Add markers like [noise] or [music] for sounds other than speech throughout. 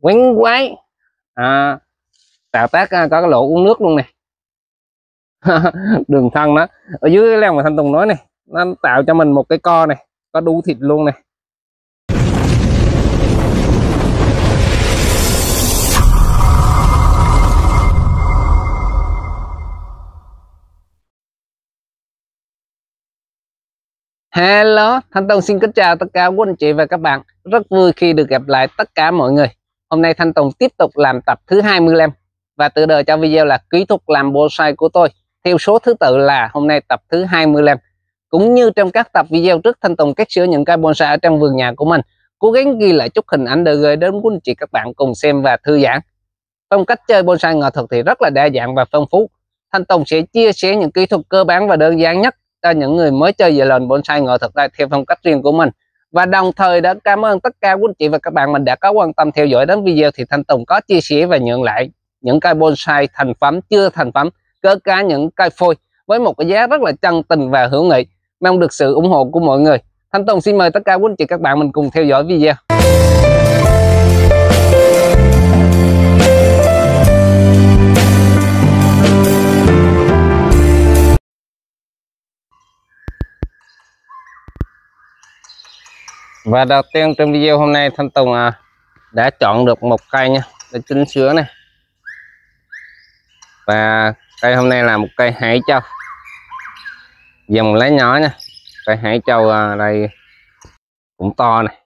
quánh quái à, tạo tác à, có cái lỗ uống nước luôn này [laughs] đường thân đó ở dưới cái leo mà thanh tùng nói này nó tạo cho mình một cái co này có đủ thịt luôn này Hello, Thanh Tùng xin kính chào tất cả quý anh chị và các bạn. Rất vui khi được gặp lại tất cả mọi người. Hôm nay Thanh Tùng tiếp tục làm tập thứ 25 và tự đề cho video là kỹ thuật làm bonsai của tôi. Theo số thứ tự là hôm nay tập thứ 25. Cũng như trong các tập video trước, Thanh Tùng cách sửa những cây bonsai ở trong vườn nhà của mình. Cố gắng ghi lại chút hình ảnh để gửi đến quý anh chị các bạn cùng xem và thư giãn. Phong cách chơi bonsai nghệ thuật thì rất là đa dạng và phong phú. Thanh Tùng sẽ chia sẻ những kỹ thuật cơ bản và đơn giản nhất cho những người mới chơi về lền bonsai nghệ thuật đây theo phong cách riêng của mình và đồng thời đã cảm ơn tất cả quý anh chị và các bạn mình đã có quan tâm theo dõi đến video thì Thanh Tùng có chia sẻ và nhận lại những cây bonsai thành phẩm, chưa thành phẩm, cỡ cả những cây phôi với một cái giá rất là chân tình và hữu nghị. Mong được sự ủng hộ của mọi người. Thanh Tùng xin mời tất cả quý anh chị các bạn mình cùng theo dõi video. Và đầu tiên trong video hôm nay Thanh Tùng à, đã chọn được một cây nha để chín sứa này và cây hôm nay là một cây hải châu. Dòng lá nhỏ nha cây hải châu à, đây cũng to này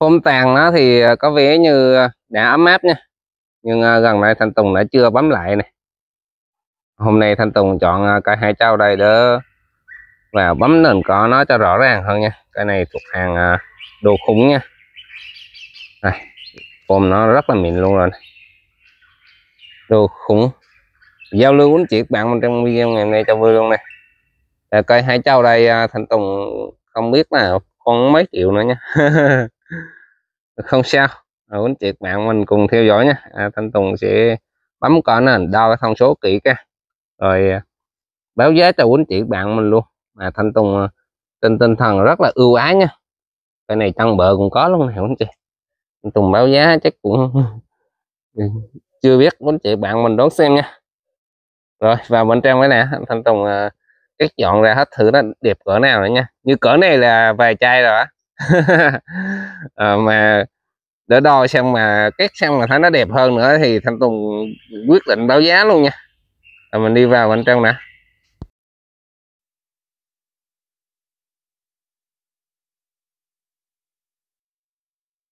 hôm tàn nó thì có vẻ như đã ấm áp nha nhưng à, gần đây Thanh Tùng đã chưa bấm lại này hôm nay Thanh Tùng chọn à, cây hải châu đây để và bấm nền cỏ nó cho rõ ràng hơn nha. Cái này thuộc hàng à, đồ khủng nha. Này form nó rất là mịn luôn rồi đồ khủng. Giao lưu uống chuyện bạn mình trong video ngày hôm nay cho vui luôn này. À, cây hai châu đây thành tùng không biết là con mấy triệu nữa nha. [laughs] Không sao. À, uống chuyện bạn mình cùng theo dõi nha. À, thanh tùng sẽ bấm cỏ nền đo cái thông số kỹ ca. Rồi à, báo giá cho quýnh chị bạn mình luôn mà thanh tùng ờ, trên tinh thần rất là ưu ái nha. Cái này tăng bờ cũng có luôn này không chị? Thanh tùng báo giá chắc cũng [laughs] chưa biết muốn chị bạn mình đón xem nha. Rồi vào bên trong cái nè thanh tùng ờ, cắt dọn ra hết thử nó đẹp cỡ nào nữa nha. Như cỡ này là vài chai rồi á. À, [laughs] mà để đo xem mà cắt xong mà thấy nó đẹp hơn nữa thì thanh tùng quyết định báo giá luôn nha. Rồi mình đi vào bên trong nè.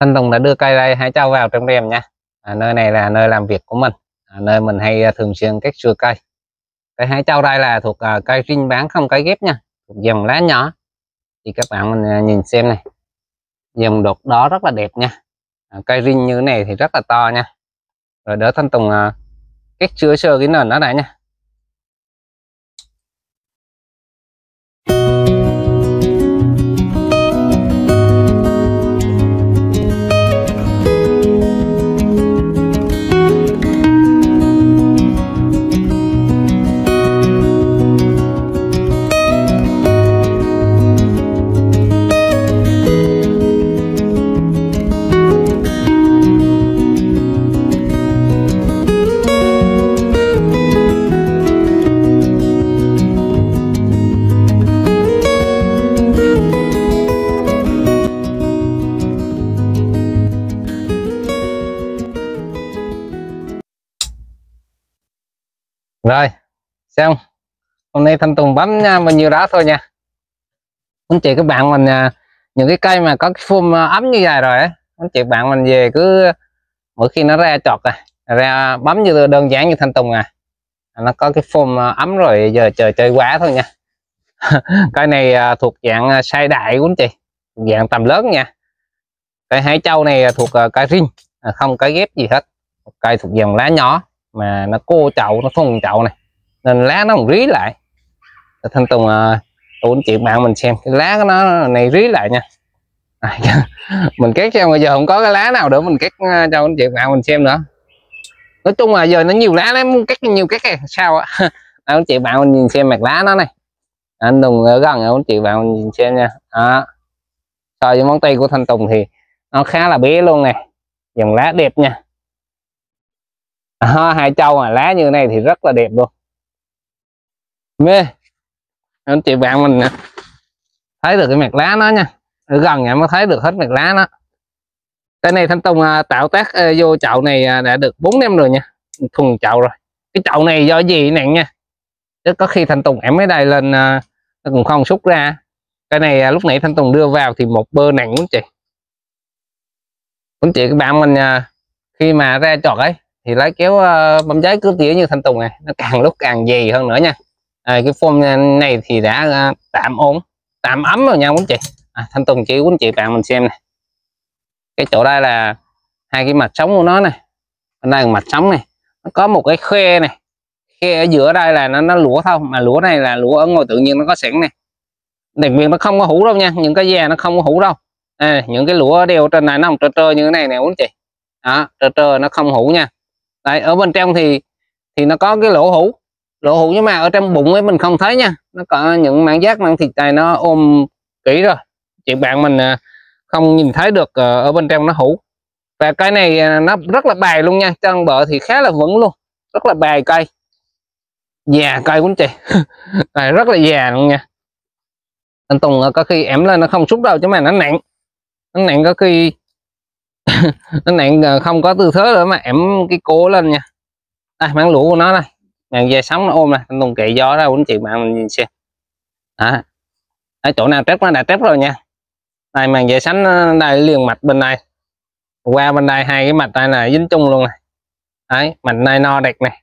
Thanh Tùng đã đưa cây đây hãy cho vào trong rèm nha. À, nơi này là nơi làm việc của mình. À, nơi mình hay à, thường xuyên cách xưa cây cây hãy trao đây là thuộc uh, cây rinh bán không cây ghép nha. Thuộc dòng lá nhỏ. Thì các bạn mình uh, nhìn xem này. Dòng đột đó rất là đẹp nha. À, cây rinh như thế này thì rất là to nha. Rồi đỡ Thanh Tùng uh, cách chữa sơ cái nền đó này nha. Rồi xong hôm nay thanh tùng bấm nha, bao nhiêu đó thôi nha. Anh chị các bạn mình à, những cái cây mà có cái phun à, ấm như vậy rồi á anh chị bạn mình về cứ mỗi khi nó ra chọt à ra bấm như đơn giản như thanh tùng à nó có cái phun à, ấm rồi giờ trời chơi quá thôi nha. [laughs] Cây này thuộc dạng sai đại của anh chị dạng tầm lớn nha. Cây hải châu này thuộc cái riêng không cái ghép gì hết cây thuộc dòng lá nhỏ mà nó cô chậu nó phồng chậu này. Nên lá nó còn rí lại. Thanh tùng à, tôi tụi chị bạn mình xem. Cái lá của nó này rí lại nha. À, [laughs] mình kết cho bây giờ không có cái lá nào nữa mình kết à, cho anh chị bạn mình xem nữa. Nói chung là giờ nó nhiều lá lắm muốn cắt nhiều cắt sao á? [laughs] Anh chị bạn mình nhìn xem mặt lá nó này. Anh đừng ở gần anh chị bạn mình nhìn xem nha. Đó. So với món tay của thanh tùng thì nó khá là bé luôn này dòng lá đẹp nha đó, hai châu mà lá như này thì rất là đẹp luôn. Mê. Anh chị bạn mình thấy được cái mặt lá nó nha. Ở gần nhà mới thấy được hết mặt lá nó. Cái này thanh tùng à, tạo tác à, vô chậu này à, đã được 4 năm rồi nha. Thuần chậu rồi. Cái chậu này do gì nè nha? Chứ có khi thanh tùng em mới đây lên nó cũng không xúc ra. Cái này lúc nãy thanh tùng đưa vào thì một bơ nặng quý chị. Muốn chị các bạn mình khi mà ra trọt ấy thì lái kéo ờ, bấm trái cứ tỉa như thanh tùng này nó càng lúc càng dày hơn nữa nha. À, cái form ờ, này thì đã ờ, tạm ổn tạm ấm rồi nha quý chị. À, thanh tùng chỉ quý chị bạn mình xem này. Cái chỗ đây là hai cái mặt sống của nó này. Bên đây là mặt sống này. Nó có một cái khe này. Khe ở giữa đây là nó nó lúa không mà lúa này là lúa ở ngoài tự nhiên nó có sẵn này. Đặc biệt nó không có hũ đâu nha những cái da nó không có hũ đâu. À, những cái lúa đeo trên này nó không trơ trơ như thế này nè quý chị. Đó trơ trơ nó không hũ nha đây ở bên trong thì thì nó có cái lỗ hũ. Lỗ hũ nhưng mà ở trong bụng ấy mình không thấy nha. Nó có những mảng giác, mảng thịt này nó ôm kỹ rồi. Chị bạn mình à, không nhìn thấy được ờ, ở bên trong nó hũ. Và cây này à, nó rất là bài luôn nha. Chân bờ thì khá là vững luôn. Rất là bài cây. Già cây của chị. [laughs] Này, rất là già luôn nha. Anh Tùng à, có khi ẻm lên nó không xúc đâu chứ mà nó nặng. Nó nặng có khi [laughs] nó nặng ờ, không có tư thế nữa mà, ẻm cái cố lên nha. Đây, mảng lũ của nó này mảng dây sống nó ôm này anh Tùng kệ gió ra, quýnh chị bạn mình nhìn xem. Đó. Ở chỗ nào trép nó, đã trép rồi nha. Đây, màn dây sánh ờ, đây liền mạch bên này qua bên đây, hai cái mạch đây là dính chung luôn này đấy, mạch này no đẹp này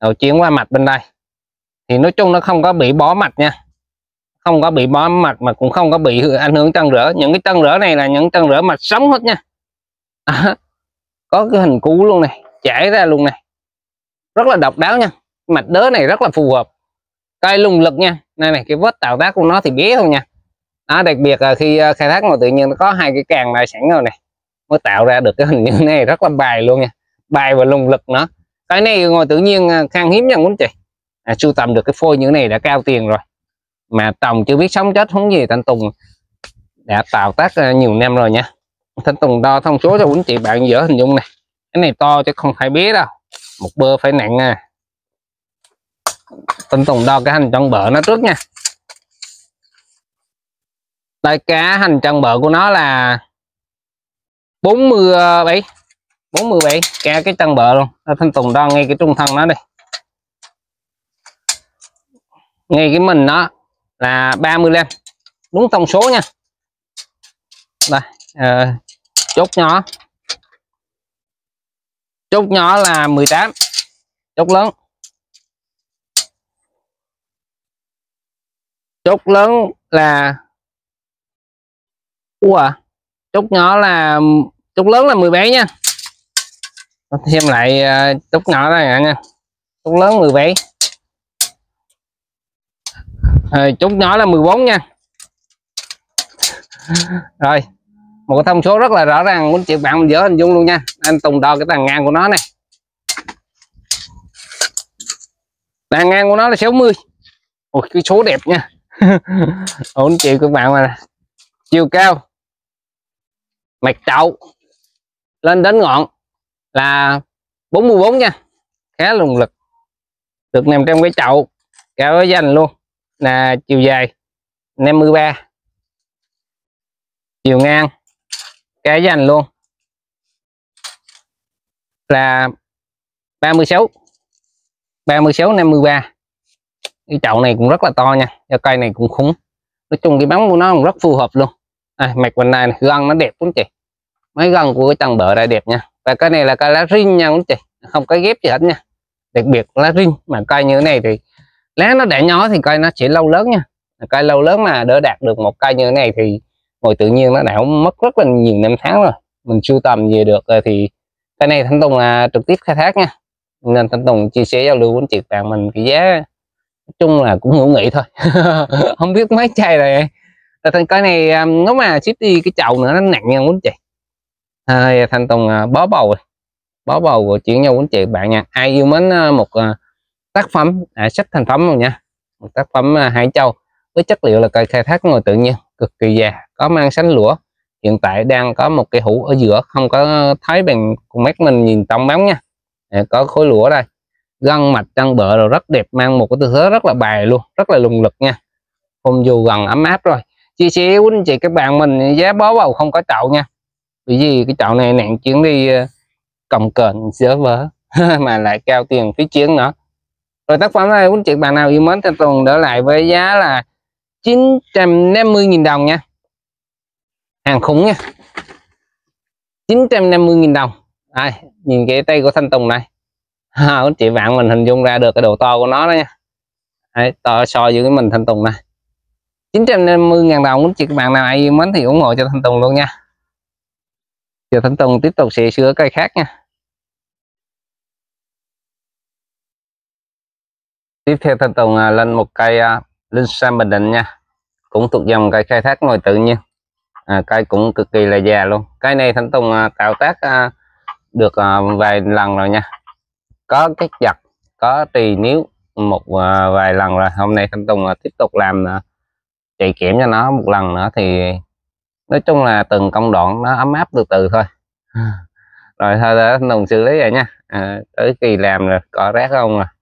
đầu chuyển qua mạch bên đây. Thì nói chung nó không có bị bó mạch nha. Không có bị bó mạch mà cũng không có bị ảnh hưởng chân rỡ những cái chân rỡ này là những chân rỡ mạch sống hết nha à, có cái hình cú luôn này chảy ra luôn này. Rất là độc đáo nha mạch đớ này rất là phù hợp. Cây lùng lực nha này này cái vết tạo tác của nó thì bé thôi nha. Đó, đặc biệt là khi ờ, khai thác ngoài tự nhiên nó có hai cái càng này sẵn rồi này mới tạo ra được cái hình như này rất là bài luôn nha bài và lùng lực nữa cái này ngồi tự nhiên ờ, khan hiếm nha muốn chị à, sưu tầm được cái phôi như này đã cao tiền rồi. Mà tòng chưa biết sống chết không gì thanh tùng đã tạo tác ờ, nhiều năm rồi nha thanh tùng đo thông số cho quý chị bạn dở hình dung này. Cái này to chứ không phải bé đâu. Một bơ phải nặng à. Thanh tùng đo cái hành trăng bờ nó trước nha. Đây cá hành chân bờ của nó là 47 47 Cả cái chân bờ luôn. Thanh tùng đo ngay cái trung thân nó đi. Ngay cái mình nó là 35 đúng thông số nha. Đây à, chốt nhỏ. Chốt nhỏ là 18 chốt lớn. Chốt lớn là Ủa à, chốt nhỏ là chốt lớn là 17 nha. Thêm lại ờ, chốt nhỏ này nha chốt lớn 17 à, chốt nhỏ là 14 nha. [laughs] Rồi một cái thông số rất là rõ ràng muốn chị bạn mình dỡ hình dung luôn nha. Anh Tùng đo cái tầng ngang của nó này. Tầng ngang của nó là 60 Ôi, cái số đẹp nha. [laughs] Ổn chị các bạn mà. Chiều cao. Mạch chậu lên đến ngọn là 44 nha. Khá lùng lực. Được nằm trong cái chậu. Cao dành luôn. Là chiều dài 53 chiều ngang cái dành luôn. Là 36 36 53 cái chậu này cũng rất là to nha. Cho cây này cũng khủng nói chung cái bóng của nó cũng rất phù hợp luôn. À, mạch bên này, này gân nó đẹp cũng chị. Mấy gân của cái tầng bờ đây đẹp nha. Và cái này là cây lá rinh nha cũng chị. Không có ghép gì hết nha. Đặc biệt lá rinh mà cây như thế này thì lá nó đã nhỏ thì cây nó sẽ lâu lớn nha. Cây lâu lớn mà đỡ đạt được một cây như thế này thì ngồi tự nhiên nó đã mất rất là nhiều năm tháng rồi. Mình sưu tầm về được rồi thì cái này thanh tùng là trực tiếp khai thác nha. Nên thanh tùng chia sẻ giao lưu với chị bạn mình cái giá nói chung là cũng hữu nghị thôi. [laughs] Không biết mấy chai này. Thành cái này à, nếu mà ship đi cái chậu nữa nó nặng nha quý chị. À, thanh tùng à, bó bầu rồi. Bó bầu rồi chuyển nhau quý chị bạn nha. Ai yêu mến à, một tác phẩm à, sách thành phẩm rồi nha. Một tác phẩm hải châu với chất liệu là cây khai thác ngồi tự nhiên cực kỳ già, có mang sánh lũa. Hiện tại đang có một cái hũ ở giữa, không có thấy bằng con mắt mình nhìn trong bóng nha. Để có khối lũa đây. Gân mạch chân bợ rồi rất đẹp, mang một cái tư thế rất là bài luôn, rất là lùng lực nha. Hôm dù gần ấm áp rồi. Chia sẻ quý anh chị các bạn mình, giá bó bầu không có chậu nha. Vì gì cái chậu này nặng chuyến đi ờ, cầm cờn dở vỡ, [laughs] mà lại cao tiền phí chuyến nữa. Rồi tác phẩm này quý anh chị bạn nào yêu mến thì tuần đỡ lại với giá là 950.000 đồng nha. Hàng khủng nha. 950.000 đồng. Đây nhìn cái tay của thanh tùng này. À, chị bạn mình hình dung ra được cái độ to của nó đó nha. Đấy, to so với mình thanh tùng này. 950.000 đồng anh chị các bạn nào ai yêu mến thì ủng hộ cho thanh tùng luôn nha. Giờ thanh tùng tiếp tục sẽ sửa cây khác nha. Tiếp theo thanh tùng à, lên một cây à, linh sam bình định nha. Cũng thuộc dòng cây khai thác ngoài tự nhiên. À, cây cũng cực kỳ là già luôn. Cái này thanh tùng à, tạo tác à, được à, vài lần rồi nha. Có cái giặt có trì níu một à, vài lần rồi. Hôm nay thanh tùng à, tiếp tục làm à, chạy kiểm cho nó một lần nữa thì nói chung là từng công đoạn nó ấm áp từ từ thôi. [laughs] Rồi thôi đó thanh tùng xử lý vậy nha. À, tới kỳ làm rồi có rác không à? rồi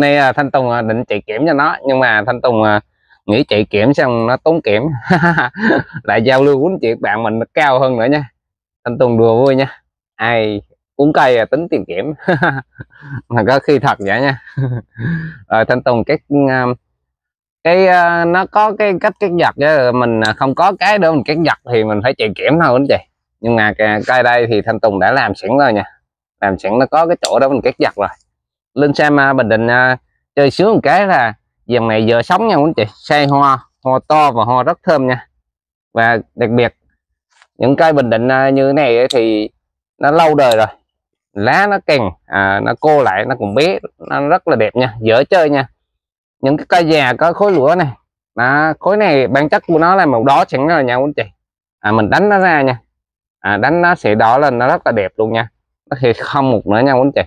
nay à, thanh tùng à, định chạy kiểm cho nó nhưng mà thanh tùng à, nghĩ chạy kiểm xong nó tốn kiểm. [laughs] Lại giao lưu uống chuyện bạn mình cao hơn nữa nha. Thanh tùng đùa vui nha. Ai uống cây à, tính tiền kiểm. [laughs] Mà có khi thật vậy nha. [laughs] Rồi thanh tùng cái cái nó có cái cách cắt giật chứ mình không có cái đâu mình cắt giật thì mình phải chạy kiểm thôi anh chị nhưng mà cây đây thì thanh tùng đã làm sẵn rồi nha. Làm sẵn nó có cái chỗ đó mình cắt giật rồi lên xem bình định à, chơi sướng một cái là dòng này giờ sống nha quý chị. Xây hoa hoa to và hoa rất thơm nha. Và đặc biệt những cây bình định à, như thế này thì nó lâu đời rồi. Lá nó cành à, nó cô lại nó cũng bé nó rất là đẹp nha dở chơi nha. Những cái cây già có khối lửa này đó, khối này bản chất của nó là màu đỏ chẳng rồi nha quý chị. À, mình đánh nó ra nha. À, đánh nó sẽ đỏ lên nó rất là đẹp luôn nha. Nó thì không một nữa nha quý chị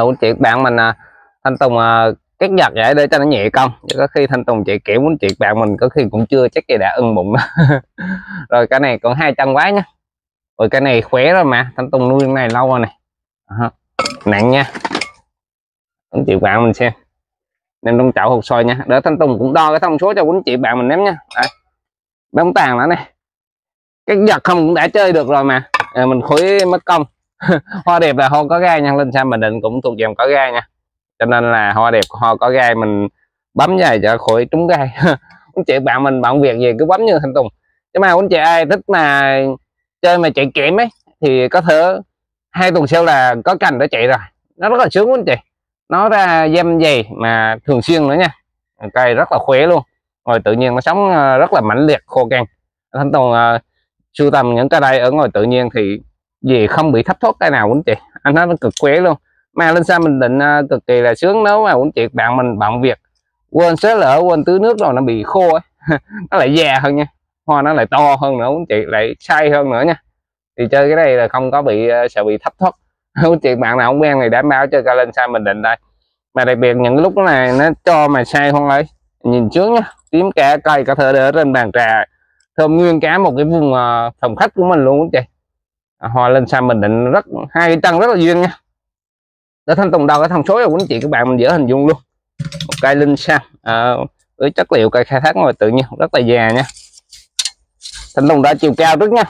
ừ, chị bạn mình à, thanh tùng à, cắt nhặt vậy để cho nó nhẹ công. Chứ có khi thanh tùng chị kiểu muốn chị bạn mình có khi cũng chưa chắc gì đã ưng bụng. Đó. [laughs] rồi cái này còn hai chân quá nhá. Rồi cái này khỏe rồi mà thanh tùng nuôi này lâu rồi này. À, nặng nha. Anh chị bạn mình xem. Nên trong chậu hột xoài nha. Để thanh tùng cũng đo cái thông số cho quý chị bạn mình ném nha. Đấy. tàn nữa này. Cái giật không cũng đã chơi được rồi mà. À, mình khối mất công. [laughs] hoa đẹp là hoa có gai nha linh sam bình định cũng thuộc dòng có gai nha. Cho nên là hoa đẹp hoa có gai mình bấm dài cho khỏi trúng gai. [laughs] Anh chị bạn mình bạn việc gì cứ bấm như thanh tùng. Chứ mà anh chị ai thích mà chơi mà chạy kiểm ấy thì có thể hai tuần sau là có cành để chạy rồi. Nó rất là sướng anh chị. Nó ra dâm dày mà thường xuyên nữa nha. Cây rất là khỏe luôn. Rồi tự nhiên nó sống ờ, rất là mãnh liệt khô căng. Thanh tùng uh, sưu tầm những cái đây ở ngoài tự nhiên thì vì không bị thấp thoát cái nào quý chị anh nói nó cực khỏe luôn. Mà lên xa mình định uh, cực kỳ là sướng nếu mà quý chị bạn mình bận việc. Quên xế lỡ quên tưới nước rồi nó bị khô ấy. [laughs] nó lại già hơn nha. Hoa nó lại to hơn nữa quý chị lại say hơn nữa nha. Thì chơi cái này là không có bị uh, sợ bị thấp thoát. [laughs] Quý chị bạn nào không quen thì đảm bảo chơi ca lên xa mình định đây. Mà đặc biệt những lúc này nó cho mà say không ấy. Nhìn trước nhá. Tím cả cây có thể để trên bàn trà. Thơm nguyên cả một cái vùng uh, phòng khách của mình luôn quý chị À, hoa lên sang mình định rất hai cái chân rất là duyên nha. Để thanh tùng đầu cái thông số của anh chị các bạn mình dễ hình dung luôn. Một cây linh sam à, với chất liệu cây khai thác ngoài tự nhiên rất là già nha. Thanh tùng đã chiều cao trước nha.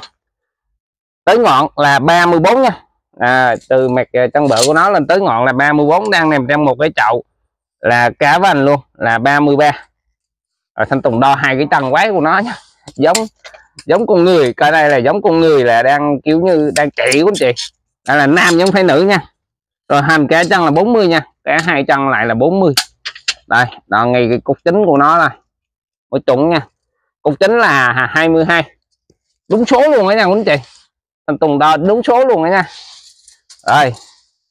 Tới ngọn là 34 nha. À, từ mặt à, chân bự của nó lên tới ngọn là 34 đang nằm trong một cái chậu là cá vành luôn là 33 rồi thanh tùng đo hai cái chân quái của nó nhá giống giống con người cái đây là giống con người là đang kiểu như đang chạy của anh chị đây là nam giống phải nữ nha. Rồi hàm cái chân là 40 nha cái hai chân lại là 40 đây đó ngay cái cục chính của nó này mỗi chuẩn nha. Cục chính là 22 đúng số luôn đó nha anh chị. Anh Tùng đo đúng số luôn đó nha. Rồi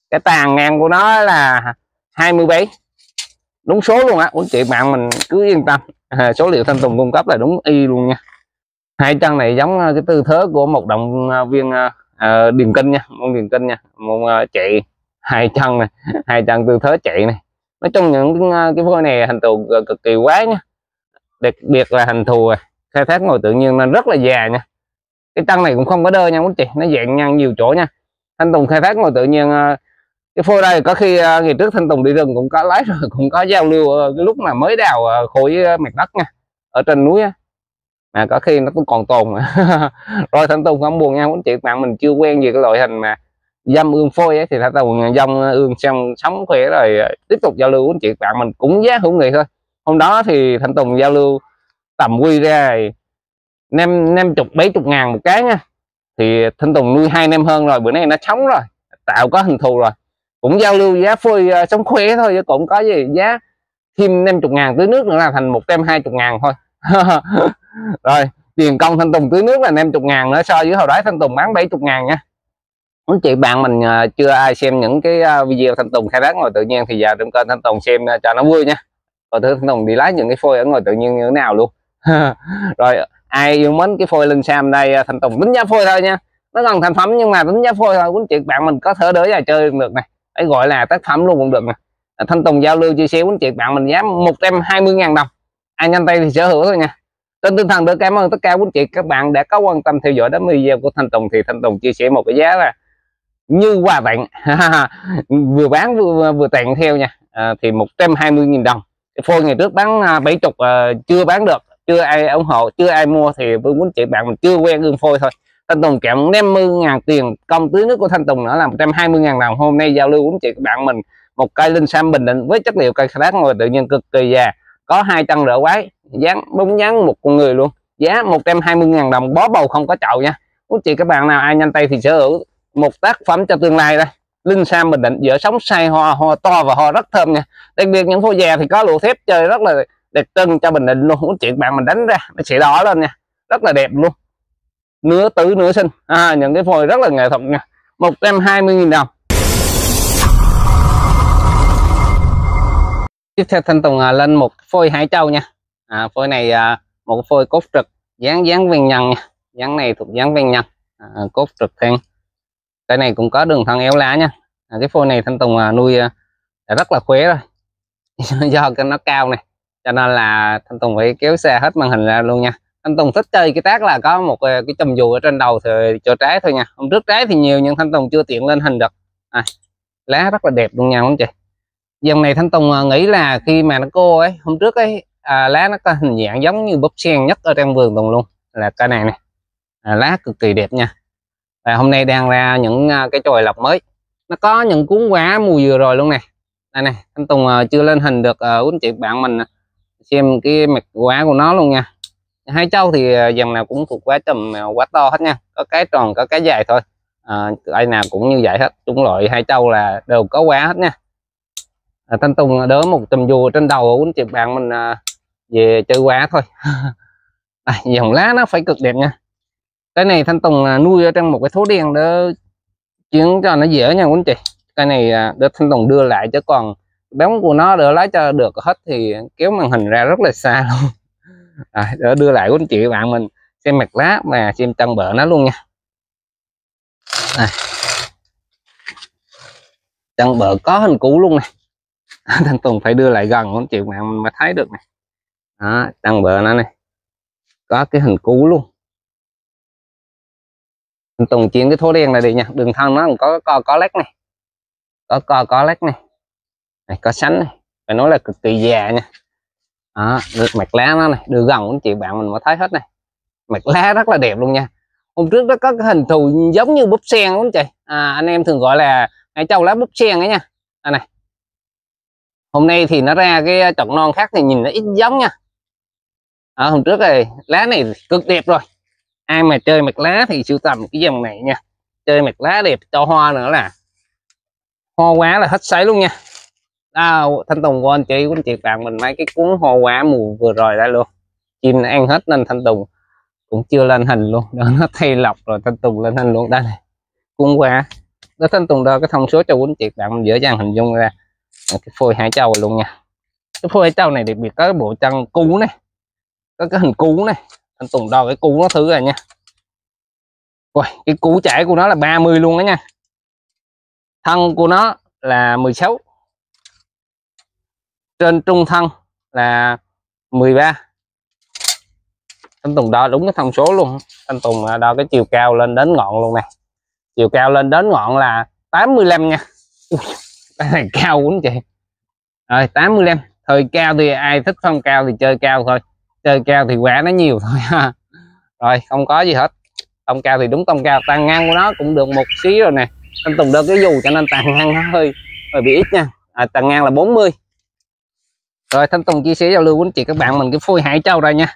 cái tàn ngang của nó là 27 đúng số luôn á quý chị bạn mình cứ yên tâm. À, [laughs] số liệu thanh tùng cung cấp là đúng y luôn nha hai chân này giống ờ, cái tư thế của một động ờ, viên uh, điền kinh nha môn điền kinh nha môn uh, chạy. Hai chân này [laughs] hai chân tư thế chạy này. Nói chung những cái, cái phôi này hình thù cực kỳ quá nha. Đặc biệt là hình thù khai thác ngồi tự nhiên nên rất là già nha. Cái chân này cũng không có đơ nha quý chị nó dạng nhăn nhiều chỗ nha. Thanh tùng khai thác ngồi tự nhiên uh, cái phôi đây có khi uh, ngày trước thanh tùng đi rừng cũng có lái [laughs] rồi cũng có giao lưu uh, cái lúc mà mới đào uh, khối uh, mặt đất nha ở trên núi à, có khi nó cũng còn tồn. [laughs] Rồi thanh tùng không buồn nha quý chị bạn mình chưa quen gì cái loại hình mà dâm ương phôi ấy, thì thanh tùng à, dâm ương xong sống khỏe rồi à, tiếp tục giao lưu quý chị bạn mình cũng giá hữu nghị thôi. Hôm đó thì thanh tùng giao lưu tầm quy ra năm năm chục mấy chục ngàn một cái nha. Thì thanh tùng nuôi hai năm hơn rồi bữa nay nó sống rồi tạo có hình thù rồi. Cũng giao lưu giá phôi uh, sống khỏe thôi chứ cũng có gì giá thêm 50 ngàn tưới nước nữa là thành 120 ngàn thôi. [laughs] rồi, tiền công thanh tùng tưới nước là 50 ngàn nữa, so với hồi đó thanh tùng bán 70 ngàn nha Mấy chị, bạn mình ờ, chưa ai xem những cái ờ, video thanh tùng khai thác ngồi tự nhiên thì vào trên kênh thanh tùng xem ờ, cho nó vui nha rồi thứ thanh tùng đi lái những cái phôi ở ngoài tự nhiên như thế nào luôn. [laughs] Rồi, ai yêu mến cái phôi linh sam đây thanh tùng, tính giá phôi thôi nha nó còn thành phẩm nhưng mà tính giá phôi thôi quý chị, bạn mình có thể đỡ dài chơi được này ấy gọi là tác phẩm luôn cũng được nè. Thanh tùng giao lưu chia sẻ quý chị, bạn mình giá 120 ngàn đồng ai nhanh tay thì sở hữu thôi nha. Trên tinh thần được cảm ơn tất cả quý chị các bạn đã có quan tâm theo dõi đến video của thanh tùng thì thanh tùng chia sẻ một cái giá là như quà tặng. [laughs] Vừa bán vừa vừa tặng theo nha. À, thì 120.000 đồng. Phôi ngày trước bán à, 70 chục à, chưa bán được chưa ai ủng hộ chưa ai mua thì với quý chị bạn mình chưa quen gương phôi thôi. Thanh Tùng kèm 50 ngàn tiền công tưới nước của Thanh Tùng nữa là 120 ngàn đồng. Hôm nay giao lưu quý chị các bạn mình một cây linh sam bình định với chất liệu cây khai ngồi tự nhiên cực kỳ già có hai chân rỡ quái dáng bóng dáng một con người luôn. Giá 120 ngàn đồng bó bầu không có chậu nha. Quý chị các bạn nào ai nhanh tay thì sở hữu một tác phẩm cho tương lai đây. Linh sam bình định dở sống say hoa hoa to và hoa rất thơm nha. Đặc biệt những phô già thì có lụa thép chơi rất là đẹp trưng cho bình định luôn. Quý chị bạn mình đánh ra nó sẽ đỏ lên nha. Rất là đẹp luôn. Nửa tử nửa sinh. À, những cái phôi rất là nghệ thuật nha. 120.000 đồng. Tiếp theo thanh tùng à, lên một phôi hải châu nha. À, phôi này à, một phôi cốt trực dáng dáng viên nhân nha. Dáng này thuộc dáng viên nhân à, cốt trực thêm cái này cũng có đường thân éo lá nha. À, cái phôi này thanh tùng à, nuôi à, rất là khỏe rồi. [laughs] Do cái nó cao này cho nên là thanh tùng phải kéo xe hết màn hình ra luôn nha. Thanh tùng thích chơi cái tác là có một à, cái chùm dù ở trên đầu thì cho trái thôi nha. Hôm trước trái thì nhiều nhưng thanh tùng chưa tiện lên hình được. À, lá rất là đẹp luôn nha anh chị? Dòng này thanh tùng à, nghĩ là khi mà nó cô ấy hôm trước ấy à, lá nó có hình dạng giống như búp sen nhất ở trong vườn tùng luôn là cây này này à, lá cực kỳ đẹp nha. Và hôm nay đang ra những à, cái chồi lọc mới. Nó có những cuốn quả mùa vừa rồi luôn nè. Đây này thanh tùng à, chưa lên hình được uh, anh chị bạn mình xem cái mặt quả của nó luôn nha. Hai châu thì à, dòng nào cũng thuộc quá trầm quá to hết nha. Có cái tròn có cái dài thôi. À, ai nào cũng như vậy hết. Chúng loại hai châu là đều có quả hết nha à, thanh tùng đỡ một chùm dù trên đầu của chị bạn mình à, về chơi quá thôi. [laughs] À, dòng lá nó phải cực đẹp nha. Cái này thanh tùng à, nuôi ở trong một cái thố đen đó, chuyển cho nó dễ nha quý chị. Cái này à, được thanh tùng đưa lại chứ còn bóng của nó đỡ lái cho được hết thì kéo màn hình ra rất là xa [laughs] luôn. À, đỡ đưa lại của anh chị bạn mình xem mặt lá mà xem chân bờ nó luôn nha. À. chân bờ có hình cũ luôn này [laughs] thằng Tùng phải đưa lại gần anh chị bạn mình mới thấy được này đó chân bờ nó này. Có cái hình cú luôn. Thằng Tùng chiến cái thố đen này đi nha. Đường thân nó còn có co có lách này. Có co có lách này. Này có sánh này. Phải nói là cực kỳ già nha. Đó, mặt lá nó này. Đưa gần anh chị bạn mình mới thấy hết này. Mặt lá rất là đẹp luôn nha. Hôm trước nó có cái hình thù giống như búp sen không chị? À, anh em thường gọi là cái châu lá búp sen ấy nha. À này hôm nay thì nó ra cái ờ, chọn non khác thì nhìn nó ít giống nha. À, hôm trước này lá này cực đẹp rồi. Ai mà chơi mặt lá thì sưu tầm cái dòng này nha. Chơi mặt lá đẹp cho hoa nữa là hoa quá là hết sấy luôn nha. À, thanh tùng của anh chị của anh chị bạn mình mấy cái cuốn hoa quả mùa vừa rồi đã luôn. Chim ăn hết nên thanh tùng cũng chưa lên hình luôn. Đó nó thay lọc rồi thanh tùng lên hình luôn. Đây này cuốn quả đó thanh tùng đo cái thông số cho anh chị bạn mình dễ dàng hình dung ra cái phôi hai châu luôn nha. Cái phôi hai châu này đặc biệt có cái bộ chân cú này có cái hình cú này. Anh Tùng đo cái cú nó thứ rồi nha. Ui, cái cú chảy của nó là 30 luôn đó nha. Thân của nó là 16 trên trung thân là 13 anh Tùng đo đúng cái thông số luôn. Anh Tùng à, đo cái chiều cao lên đến ngọn luôn này chiều cao lên đến ngọn là 85 nha. Ui, [laughs] cao quá chị rồi 85 thời cao thì ai thích không cao thì chơi cao thôi. Chơi cao thì quả nó nhiều thôi ha. [laughs] Rồi không có gì hết. Tông cao thì đúng tông cao. Tăng ngang của nó cũng được một xí rồi nè. Anh Tùng đưa cái dù cho nên tăng ngang nó hơi hơi bị ít nha. À, tăng ngang là 40 rồi thanh Tùng chia sẻ giao lưu với chị các bạn mình cái phôi hải châu đây nha.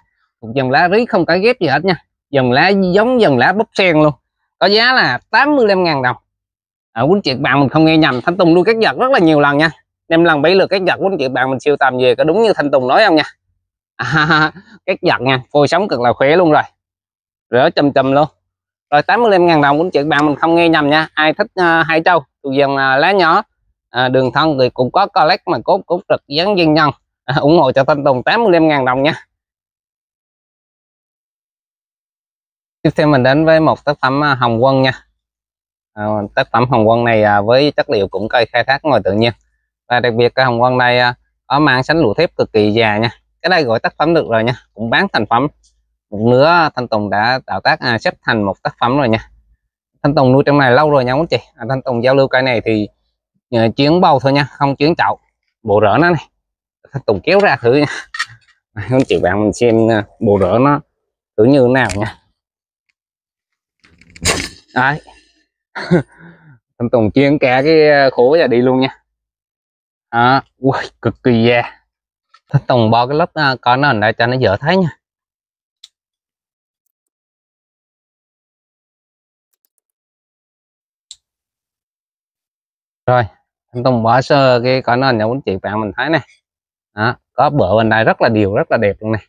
Một dòng lá rí không có ghép gì hết nha. Dòng lá giống dòng lá búp sen luôn. Có giá là 85.000 đồng à, quýnh chị bạn mình không nghe nhầm. Thanh Tùng nuôi các giật rất là nhiều lần nha. Năm lần bảy lượt các giật quýnh chị bạn mình siêu tầm về có đúng như thanh Tùng nói không nha? À, các giật nha phôi sống cực là khỏe luôn rồi. Rửa chùm chùm luôn. Rồi 85 ngàn đồng quýnh chị bạn mình không nghe nhầm nha. Ai thích uh, hai trâu thuộc dần uh, lá nhỏ. Uh, đường thân thì cũng có collect mà cốt cốt trực dán dân nhân. Uh, ủng hộ cho Thanh Tùng 85 ngàn đồng nha. Tiếp theo mình đến với một tác phẩm Hồng Quân nha à, tác phẩm Hồng Quân này à, với chất liệu cũng cây khai thác ngoài tự nhiên. Và đặc biệt cái Hồng Quân này à, có mang sánh lụa thép cực kỳ già nha. Cái đây gọi tác phẩm được rồi nha cũng bán thành phẩm. Một nửa thanh tùng đã tạo tác à, xếp thành một tác phẩm rồi nha. Thanh tùng nuôi trong này lâu rồi nha quý chị. À, thanh tùng giao lưu cây này thì à, chuyến bầu thôi nha không chuyến chậu. Bộ rỡ nó này. Thanh tùng kéo ra thử nha. Quý chị bạn mình xem à, bộ rỡ nó thử như thế nào nha. Đấy. [laughs] thanh tùng chuyên cả cái ờ, khổ ra đi luôn nha. À, ui, cực kỳ da thanh tùng bo cái lớp ờ, uh, con nó đây cho nó dễ thấy nha. Rồi anh Tùng bỏ sơ cái cỏ nền cho quý chị bạn mình thấy này đó, có bờ bên đây rất là đều rất là đẹp luôn này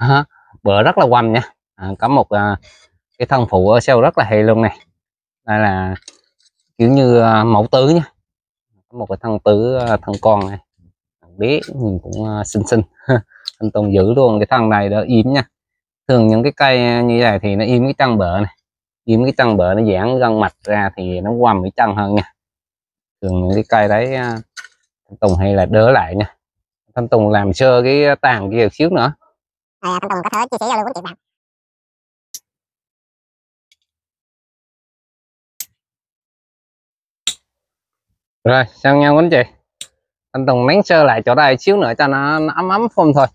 đó, bờ rất là quanh nha. À, có một à, cái thân phụ ở sau rất là hay luôn này đây là kiểu như ờ, mẫu tứ nha. Có một cái thân tứ ờ, thân con này. Bé nhìn cũng ờ, xinh xinh. [laughs] Anh Tùng giữ luôn cái thân này đỡ im nha. Thường những cái cây như này thì nó im cái chân bờ này. Im cái chân bờ nó giãn gân mạch ra thì nó quầm cái chân hơn nha. Thường những cái cây đấy anh thanh tùng hay là đỡ lại nha. Thanh tùng làm sơ cái tàn kia xíu nữa. À, anh tùng có thể chia sẻ giao lưu với chị bạn. Rồi xong nhau anh chị? Anh tùng nén sơ lại chỗ đây xíu nữa cho nó, nó ấm ấm phun thôi.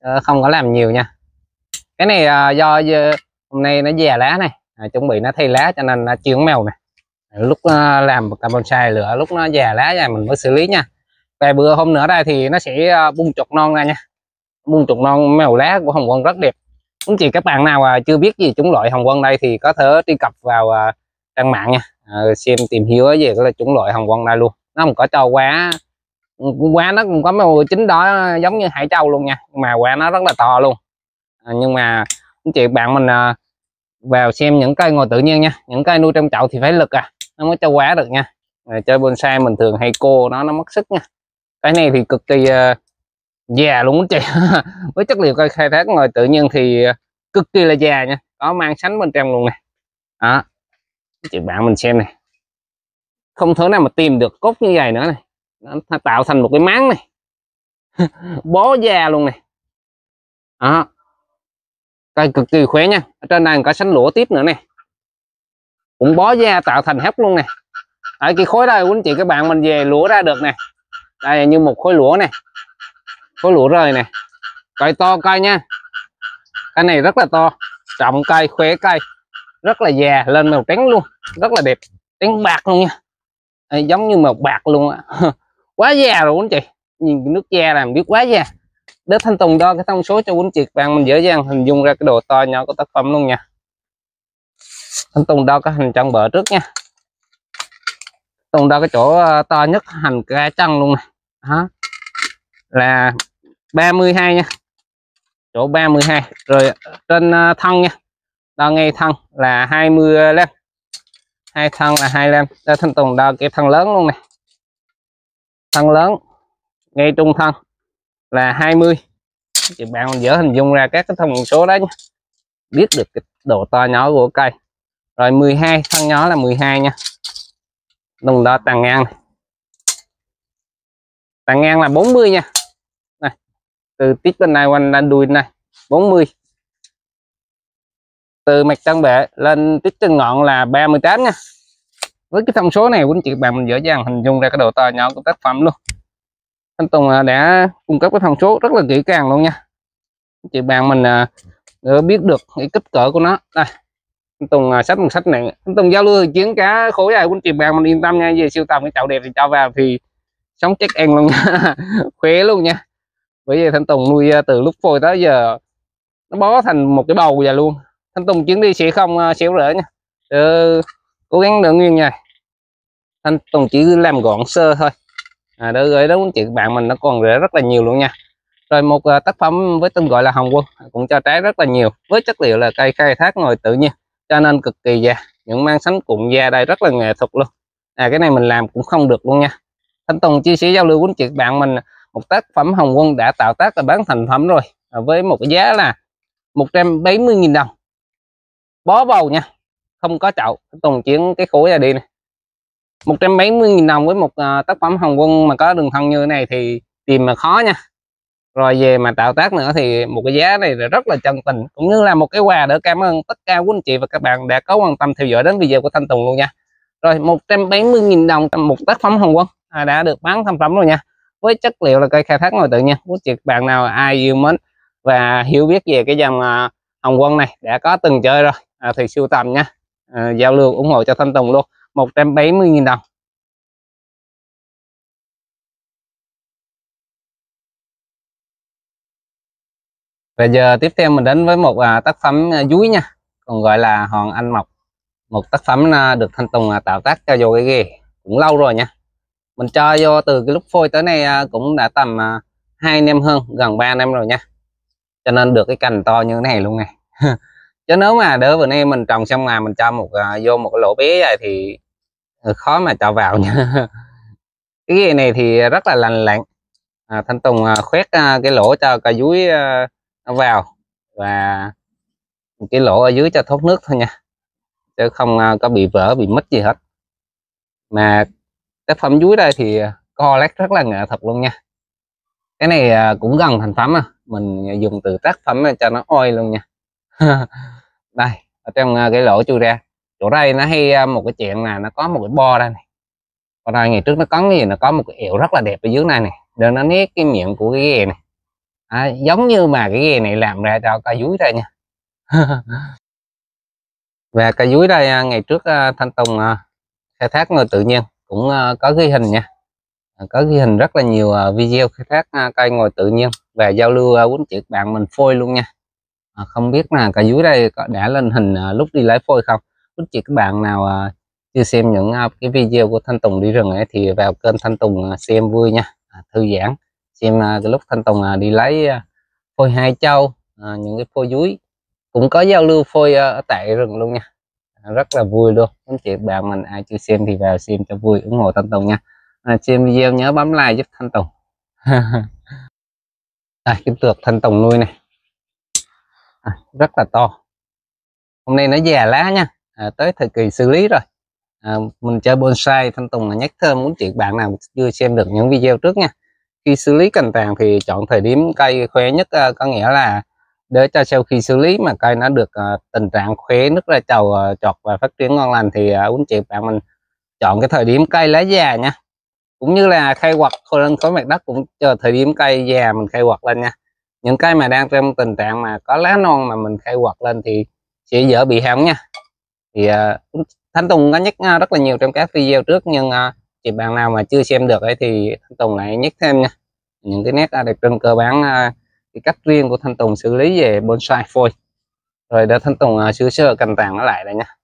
À, không có làm nhiều nha. Cái này à, do hôm nay nó già lá này. À, chuẩn bị nó thay lá cho nên nó chuyển mèo này lúc làm một bonsai lửa lúc nó già lá ra mình mới xử lý nha. Vài bữa hôm nữa đây thì nó sẽ à, bung chục non ra nha. Bung chục non mèo lá của hồng quân rất đẹp. Cũng chỉ các bạn nào à, chưa biết gì chúng loại hồng quân đây thì có thể truy cập vào à, trang mạng nha à, xem tìm hiểu về cái là chủng loại hồng quang đây luôn. Nó không có cho quá quá nó cũng có màu chính đó giống như hải châu luôn nha mà quả nó rất là to luôn. À, nhưng mà anh chị bạn mình ờ, vào xem những cây ngồi tự nhiên nha những cây nuôi trong chậu thì phải lực à nó mới cho quá được nha. À, chơi bonsai mình thường hay cô nó nó mất sức nha. Cái này thì cực kỳ uh, già luôn chị. [laughs] Với chất liệu cây khai thác ngồi tự nhiên thì uh, cực kỳ là già nha có mang sánh bên trong luôn này đó chị bạn mình xem này. Không thể nào mà tìm được cốt như vậy nữa này. Nó tạo thành một cái máng này. [laughs] Bó già luôn này. Đó. Cây cực kỳ khỏe nha. Ở trên này có sánh lũa tiếp nữa này. Cũng bó da tạo thành hốc luôn nè ở cái khối đây quý anh chị, các bạn mình về lũa ra được nè đây như một khối lũa nè khối lũa rời nè cây to cây nha. Cái này rất là to. Trọng cây, khỏe cây rất là già lên màu trắng luôn. Rất là đẹp. Trắng bạc luôn nha. À, giống như màu bạc luôn á. [laughs] Quá già rồi anh chị. Nhìn cái nước da làm biết quá già. Để thanh tùng đo cái thông số cho quýnh triệt chị. Bạn mình dễ dàng hình dung ra cái độ to nhỏ của tác phẩm luôn nha. Thanh Tùng đo cái hành chân bờ trước nha. Tùng đo cái chỗ ờ, to nhất hành ca chân luôn này đó. Là 32 nha. Chỗ 32 rồi ờ, trên ờ, thân nha đo ngay thân là 25 hai thân là hai lem. Đây thanh tùng đo cái thân lớn luôn này. Thân lớn, ngay trung thân là 20 thì bạn mình dỡ hình dung ra các cái thông số đó nhé biết được cái độ to nhỏ của cây. Rồi 12 thân nhỏ là 12 nha. Đồng đo tàn ngang này. tàn ngang là 40 nha. Này, từ tít bên này quanh lên đuôi này 40 từ mặt chân bệ lên tít chân ngọn là 38 nha. Với cái thông số này quý chị bạn mình dễ dàng hình dung ra cái độ to nhỏ của tác phẩm luôn. Anh Tùng à, đã cung cấp cái thông số rất là kỹ càng luôn nha. Chị bạn mình à, biết được cái kích cỡ của nó. Đây anh Tùng à, sách một sách này. Anh Tùng giao lưu chiến cá khối dài của chị bạn mình yên tâm nha. Về siêu tầm cái chậu đẹp thì cho vào thì sống chắc ăn luôn nha. [laughs] Khỏe luôn nha. Bởi vì thanh Tùng nuôi à, từ lúc phôi tới giờ nó bó thành một cái bầu vậy luôn thanh Tùng chuyến đi sẽ không à, xéo rỡ nha. Ừ, cố gắng đỡ nguyên nha. Thanh Tùng chỉ làm gọn sơ thôi. À, để gửi đến chị bạn mình nó còn rẻ rất là nhiều luôn nha. Rồi một uh, tác phẩm với tên gọi là hồng quân à, cũng cho trái rất là nhiều với chất liệu là cây khai thác ngồi tự nhiên cho nên cực kỳ già. những mang sánh cụm da đây rất là nghệ thuật luôn. À cái này mình làm cũng không được luôn nha. Thanh tùng chia sẻ giao lưu với chị bạn mình một tác phẩm hồng quân đã tạo tác và bán thành phẩm rồi à, với một cái giá là 170.000 đồng bó bầu nha không có chậu tùng chuyển cái khối ra đi này một trăm mấy mươi nghìn đồng với một uh, tác phẩm hồng quân mà có đường thân như thế này thì tìm mà khó nha. Rồi về mà tạo tác nữa thì một cái giá này là rất là chân tình cũng như là một cái quà để cảm ơn tất cả quý anh chị và các bạn đã có quan tâm theo dõi đến video của Thanh Tùng luôn nha. Rồi 170.000 đồng một tác phẩm hồng quân à, đã được bán thành phẩm rồi nha. Với chất liệu là cây khai thác ngồi tự nhiên. Quý chị bạn nào ai yêu mến và hiểu biết về cái dòng à, hồng quân này đã có từng chơi rồi à, thì sưu tầm nha. À, giao lưu ủng hộ cho Thanh Tùng luôn. 170.000 đồng. Và giờ tiếp theo mình đến với một à, tác phẩm à, dúi nha. Còn gọi là hòn anh mộc. Một tác phẩm à, được thanh tùng à, tạo tác cho vô cái ghê cũng lâu rồi nha. Mình cho vô từ cái lúc phôi tới nay à, cũng đã tầm à, hai năm hơn gần 3 năm rồi nha. Cho nên được cái cành to như thế này luôn này [laughs] chứ nếu mà đỡ vừa nay mình trồng xong mà mình cho một à, vô một cái lỗ bé vậy thì ừ, khó mà cho vào nha. [laughs] Cái ghê này thì rất là lành lặn. À, thanh tùng à, khoét à, cái lỗ cho cà dúi à, nó vào và cái lỗ ở dưới cho thoát nước thôi nha. Chứ không à, có bị vỡ bị mất gì hết. Mà tác phẩm dúi đây thì à, co lát rất là nghệ thuật luôn nha. Cái này à, cũng gần thành phẩm à. Mình dùng từ tác phẩm cho nó oi luôn nha. [laughs] đây ở trong à, cái lỗ chui ra. Chỗ đây nó hay à, một cái chuyện là nó có một cái bo đây này. Bo đây ngày trước nó có cái gì nó có một cái ẻo rất là đẹp ở dưới này này. Nên nó nét cái miệng của cái ghe này. À, giống như mà cái ghe này làm ra cho cây dúi đây nha. [laughs] Và cây dúi đây à, ngày trước thanh tùng khai thác người tự nhiên cũng có ghi hình nha. Có ghi hình rất là nhiều video khai thác cây ngồi tự nhiên và giao lưu quấn chuyện bạn mình phôi luôn nha. À, không biết là cả dưới đây có đã lên hình à, lúc đi lấy phôi không? Quý chị các bạn nào à, chưa xem những à, cái video của Thanh Tùng đi rừng ấy thì vào kênh Thanh Tùng à, xem vui nha. À, thư giãn xem cái lúc Thanh Tùng đi lấy phôi hai châu những cái phôi dúi cũng có giao lưu phôi ở tại rừng luôn nha. Rất là vui luôn. Anh chị bạn mình ai chưa xem thì vào xem cho vui ủng hộ Thanh Tùng nha. À, xem video nhớ bấm like giúp Thanh Tùng. [laughs] Đây cái tược Thanh Tùng nuôi này à, rất là to. Hôm nay nó già lá nha. À, tới thời kỳ xử lý rồi. À, mình chơi bonsai thanh tùng là nhắc thơm muốn chị bạn nào chưa xem được những video trước nha. Khi xử lý cành tàn thì chọn thời điểm cây khỏe nhất à, có nghĩa là để cho sau khi xử lý mà cây nó được à, tình trạng khỏe nước ra chầu à, trọt và phát triển ngon lành thì à, chị bạn mình chọn cái thời điểm cây lá già nha. Cũng như là khai quật khối lên khối mặt đất cũng chờ thời điểm cây già mình khai quật lên nha những cây mà đang trong tình trạng mà có lá non mà mình khai quật lên thì sẽ dễ bị hỏng nha. Thì uh, Thanh Tùng có nhắc à, rất là nhiều trong các video trước nhưng à, uh, chị bạn nào mà chưa xem được ấy thì Thanh Tùng lại nhắc thêm nha. Những cái nét đặc trưng cơ bản uh, cái cách riêng của Thanh Tùng xử lý về bonsai phôi. Rồi để Thanh Tùng uh, sửa sơ cành tàn nó lại đây nha.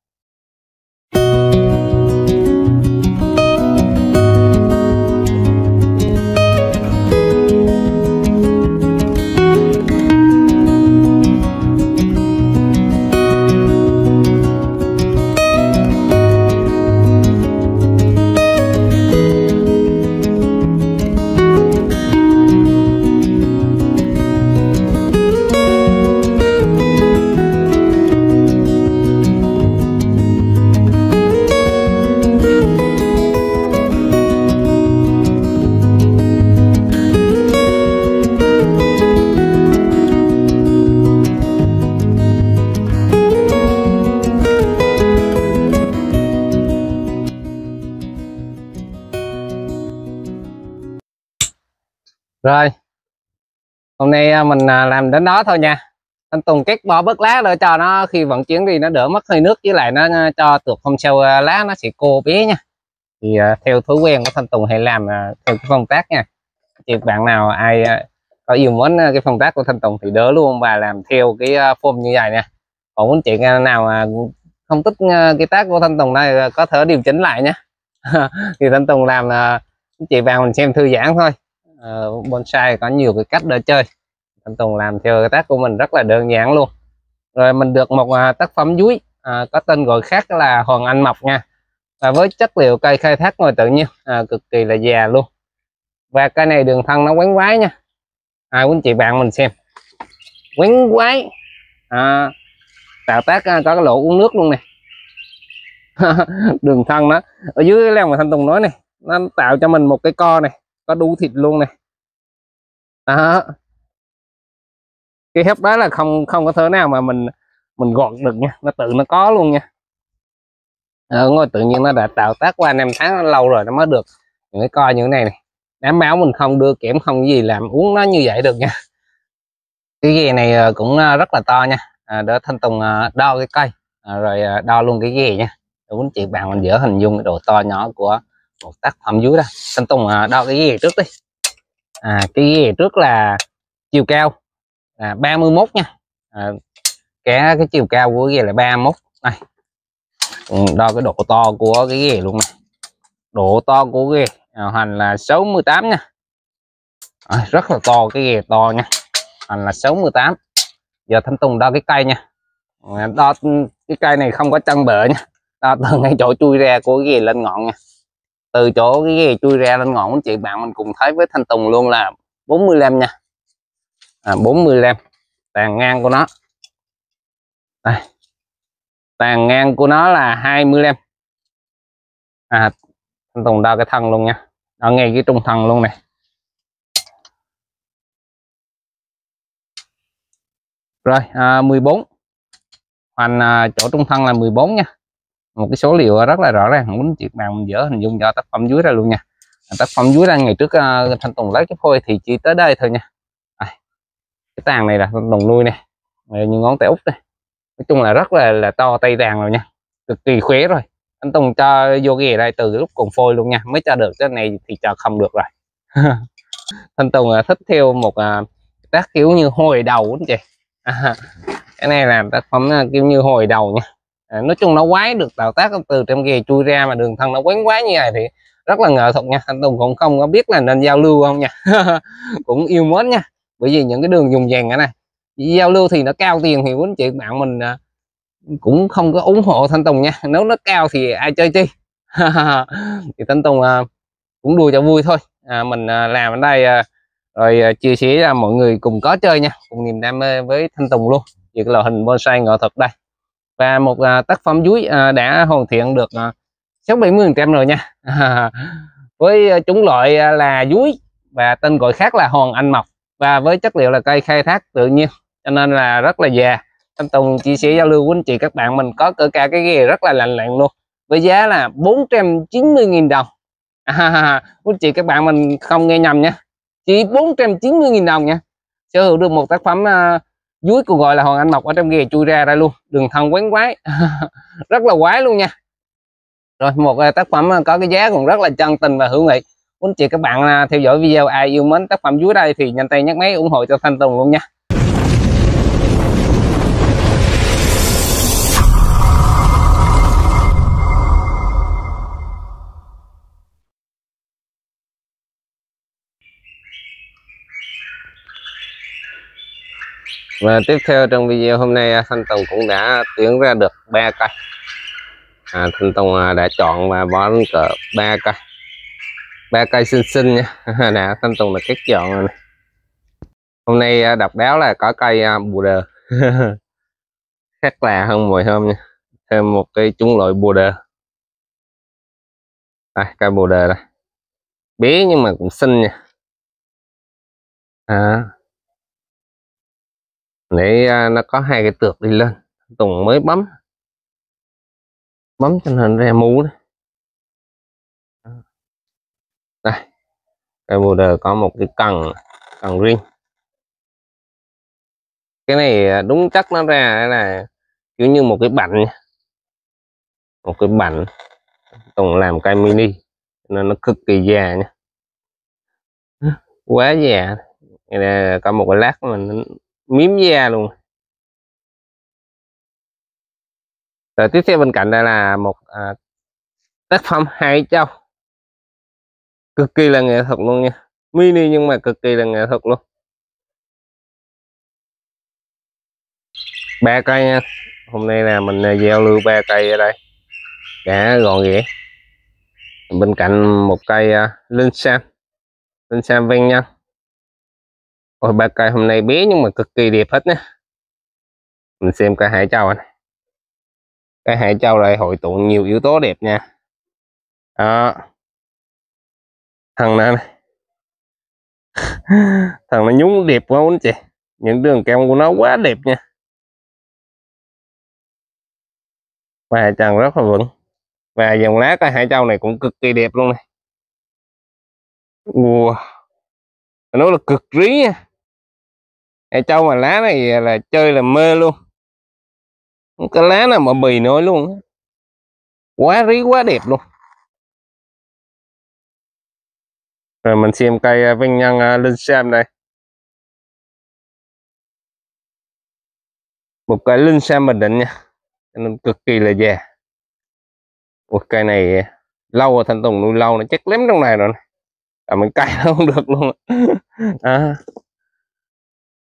Rồi. Hôm nay à, mình à, làm đến đó thôi nha. Anh Tùng cắt bỏ bớt lá để cho nó, khi vận chuyển đi nó đỡ mất hơi nước, với lại nó à, cho tuột không sâu lá nó sẽ cô bé nha. Thì theo thói quen của thanh Tùng hay làm theo cái phong tác nha. Chị bạn nào ai có yêu muốn cái phong tác của thanh Tùng thì đỡ luôn, và làm theo cái form như vậy nha còn muốn chuyện nào mà không thích cái tác của thanh Tùng này có thể điều chỉnh lại nhé [laughs] thì thanh Tùng làm chị vào mình xem thư giãn thôi uh, bonsai có nhiều cái cách để chơi. Thanh Tùng làm theo cái tác của mình rất là đơn giản luôn. Rồi mình được một uh, tác phẩm dúi uh, có tên gọi khác là Hoàng Anh Mộc nha. Và với chất liệu cây khai thác ngoài tự nhiên à, cực kỳ là già luôn. Và cây này đường thân nó quấn quái nha. À, quý anh chị bạn mình xem. Quấn quái. À, tạo tác à, có cái lỗ uống nước luôn nè. [laughs] Đường thân nó ở dưới cái leo mà thanh tùng nói này nó tạo cho mình một cái co này có đu thịt luôn này. Đó. Cái hấp đó là không không có thứ nào mà mình mình gọt được nha. Nó tự nó có luôn nha. Ở rồi tự nhiên nó đã tạo tác qua năm tháng lâu rồi nó mới được. Những cái coi như thế này này. Đảm bảo mình không đưa kiểm không gì làm uống nó như vậy được nha. Cái ghe này ờ, cũng ờ, rất là to nha. À, để thanh tùng ờ, đo cái cây. À, rồi đo luôn cái ghe nha. Để chị bạn mình dễ hình dung cái độ to nhỏ của một tác phẩm dưới đó. Thanh tùng à, đo cái ghế trước đi. À, cái ghế trước là chiều cao à, 31 nha. À, cái cái chiều cao của ghe là 31 này. Đo cái độ to của cái ghế luôn này. Độ to của ghế à, hành là 68 nha. À, rất là to cái ghế to nha. Hành là 68 giờ thanh tùng đo cái cây nha. À, đo cái cây này không có chân bờ nha. Đo từ ngay chỗ chui ra của cái ghế lên ngọn nha từ chỗ cái ghe chui ra lên ngọn chị bạn mình cùng thấy với thanh tùng luôn là 45 nha. À, 45 tàn ngang của nó. Đây. Tàn ngang của nó là 25 à anh Tùng đo cái thân luôn nha. Đo ngay cái trung thân luôn này rồi à, 14 hoành à, chỗ trung thân là 14 nha một cái số liệu rất là rõ ràng không muốn chuyện nào mình dỡ hình dung cho tác phẩm dưới ra luôn nha. À, tác phẩm dưới ra ngày trước uh, thanh tùng lấy cái phôi thì chỉ tới đây thôi nha. À, cái tàn này là thanh tùng nuôi nè à, như ngón tay út đây nói chung là rất là là to tay đàn rồi nha cực kỳ khỏe rồi. Anh Tùng cho vô ghề đây từ lúc còn phôi luôn nha mới cho được cái này thì cho không được rồi. [laughs] Thanh Tùng thích theo một uh, tác kiểu như hồi đầu anh chị. À, cái này là tác phẩm uh, kiểu như hồi đầu nha à, nói chung nó quái được tạo tác từ trong ghề chui ra mà đường thân nó quấn quái như này thì rất là nghệ thuật nha. Anh Tùng cũng không có biết là nên giao lưu không nha. [laughs] Cũng yêu mến nha. Bởi vì những cái đường dùng vàng ở này giao lưu thì nó cao tiền thì quý anh chị bạn mình à, cũng không có ủng hộ thanh tùng nha. Nếu nó cao thì ai chơi chi? [laughs] Thì thanh tùng à, cũng đùa cho vui thôi. À, mình à, làm ở đây rồi chia sẻ cho mọi người cùng có chơi nha. Cùng niềm đam mê với thanh tùng luôn. Về cái loại hình bonsai nghệ thuật đây và một à, tác phẩm dúi à, đã hoàn thiện được à, sáu bảy mươi trăm rồi nha. [laughs] Với chúng loại là dúi và tên gọi khác là hòn anh mọc và với chất liệu là cây khai thác tự nhiên cho nên là rất là già. Anh Tùng chia sẻ giao lưu với anh chị các bạn mình có cỡ cả cái ghê rất là lành lặn luôn với giá là 490.000 đồng. À, quý chị các bạn mình không nghe nhầm nha. Chỉ 490.000 đồng nha. Sở hữu được một tác phẩm uh, dưới cuộc gọi là hoàng anh mọc ở trong ghe chui ra ra luôn. Đường thân quán quái. [laughs] Rất là quái luôn nha. Rồi, một à, tác phẩm à, có cái giá còn rất là chân tình và hữu nghị. Quý chị các bạn à, theo dõi video ai yêu mến tác phẩm dưới đây thì nhanh tay nhắc máy ủng hộ cho thanh tùng luôn nha. Và tiếp theo trong video hôm nay à, Thanh Tùng cũng đã tuyển ra được ba cây à, Thanh Tùng à, đã chọn và bỏ lên cỡ ba cây ba cây xinh xinh nha. [laughs] Nè Thanh Tùng là kết chọn rồi này. hôm nay à, độc đáo là có cây bù đờ. [laughs] Khác lạ hơn mùi hôm nha. Thêm một cây chúng loại bù đờ. Đây cây bù đờ đây. Bé nhưng mà cũng xinh nha. À, đấy à, nó có hai cái tược đi lên. Tùng mới bấm. Bấm cho hình ra mũ đấy đây. Cây đờ có một cái cần cần riêng. Cái này à, đúng chắc nó ra là kiểu như một cái bạnh. Một cái bạnh. Tùng làm cây mini, nên nó cực kỳ già nha. Quá già. Là có một cái lát mình miếm da luôn. Rồi tiếp theo bên cạnh đây là một à, tác phẩm hai châu. Cực kỳ là nghệ thuật luôn nha. Mini nhưng mà cực kỳ là nghệ thuật luôn. Ba cây nha. Hôm nay là mình à, gieo lưu ba cây ở đây. Cả gọn ghẽ. Bên cạnh một cây uh, linh sam. Linh sam ven nha. Ôi ba cây hôm nay bé nhưng mà cực kỳ đẹp hết nhé mình xem cây hải châu này. Cây hải châu lại hội tụ nhiều yếu tố đẹp nha. Đó. Thằng này, này. [laughs] thằng nó nhúng đẹp quá anh chị. Những đường keo của nó quá đẹp nha. Và trần rất là vững. Và dòng lá cây hải châu này cũng cực kỳ đẹp luôn này. Wow. nó là cực rí nha hải trâu mà lá này là chơi là mê luôn. Cái lá nào mà bì nổi luôn quá rí quá đẹp luôn. Rồi mình xem cây à, vinh nhân à, linh sam đây. Một cây linh sam bình định nha. Nên cực kỳ là già. Một cây này à, lâu rồi thanh tùng nuôi lâu nó chắc lém trong này rồi à mình cày nó [laughs] không được luôn. [laughs] À,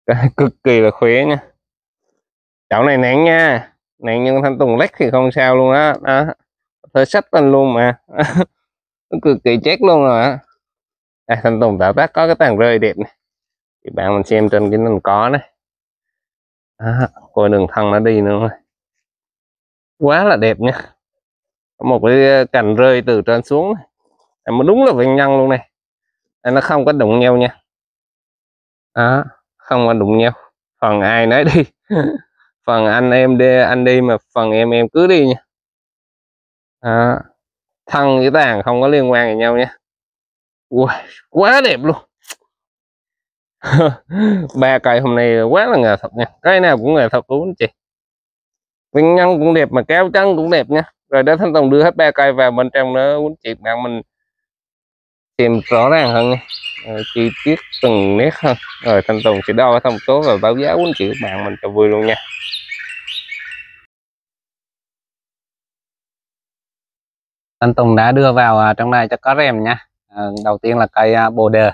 [laughs] cực kỳ là khỏe nha. Chậu này nặng nha. Nặng nhưng thanh tùng lách thì không sao luôn á. Đó. thôi sách lên luôn mà. Nó [laughs] cực kỳ chết luôn rồi á. À, thanh tùng tạo tác có cái tàn rơi đẹp này. Thì bạn mình xem trên cái nền có này. À, coi đường thân nó đi nữa. Quá là đẹp nha. Một cái ờ, cành rơi từ trên xuống mà đúng là viên nhân luôn này. Nó không có đụng nhau nha. Đó không có đụng nhau. Phần ai nói đi. [laughs] Phần anh em đi anh đi mà phần em em cứ đi nha. Đó. thân với tàn không có liên quan gì nhau nha. Wow, quá đẹp luôn. [laughs] Ba cây hôm nay quá là nghệ thuật nha. Cái nào cũng nghệ thuật luôn chị. Viên nhân cũng đẹp mà kéo trắng cũng đẹp nha. Rồi để thanh tùng đưa hết ba cây vào bên trong nữa. Quýnh chị bạn mình xem rõ ràng hơn ờ, chi tiết từng nét hơn. Rồi, thanh tùng sẽ đo thông số và báo giá quýnh chị bạn mình cho vui luôn nha. Thanh tùng đã đưa vào à, trong này cho có rèm nha. Ờ, đầu tiên là cây à, bồ đờ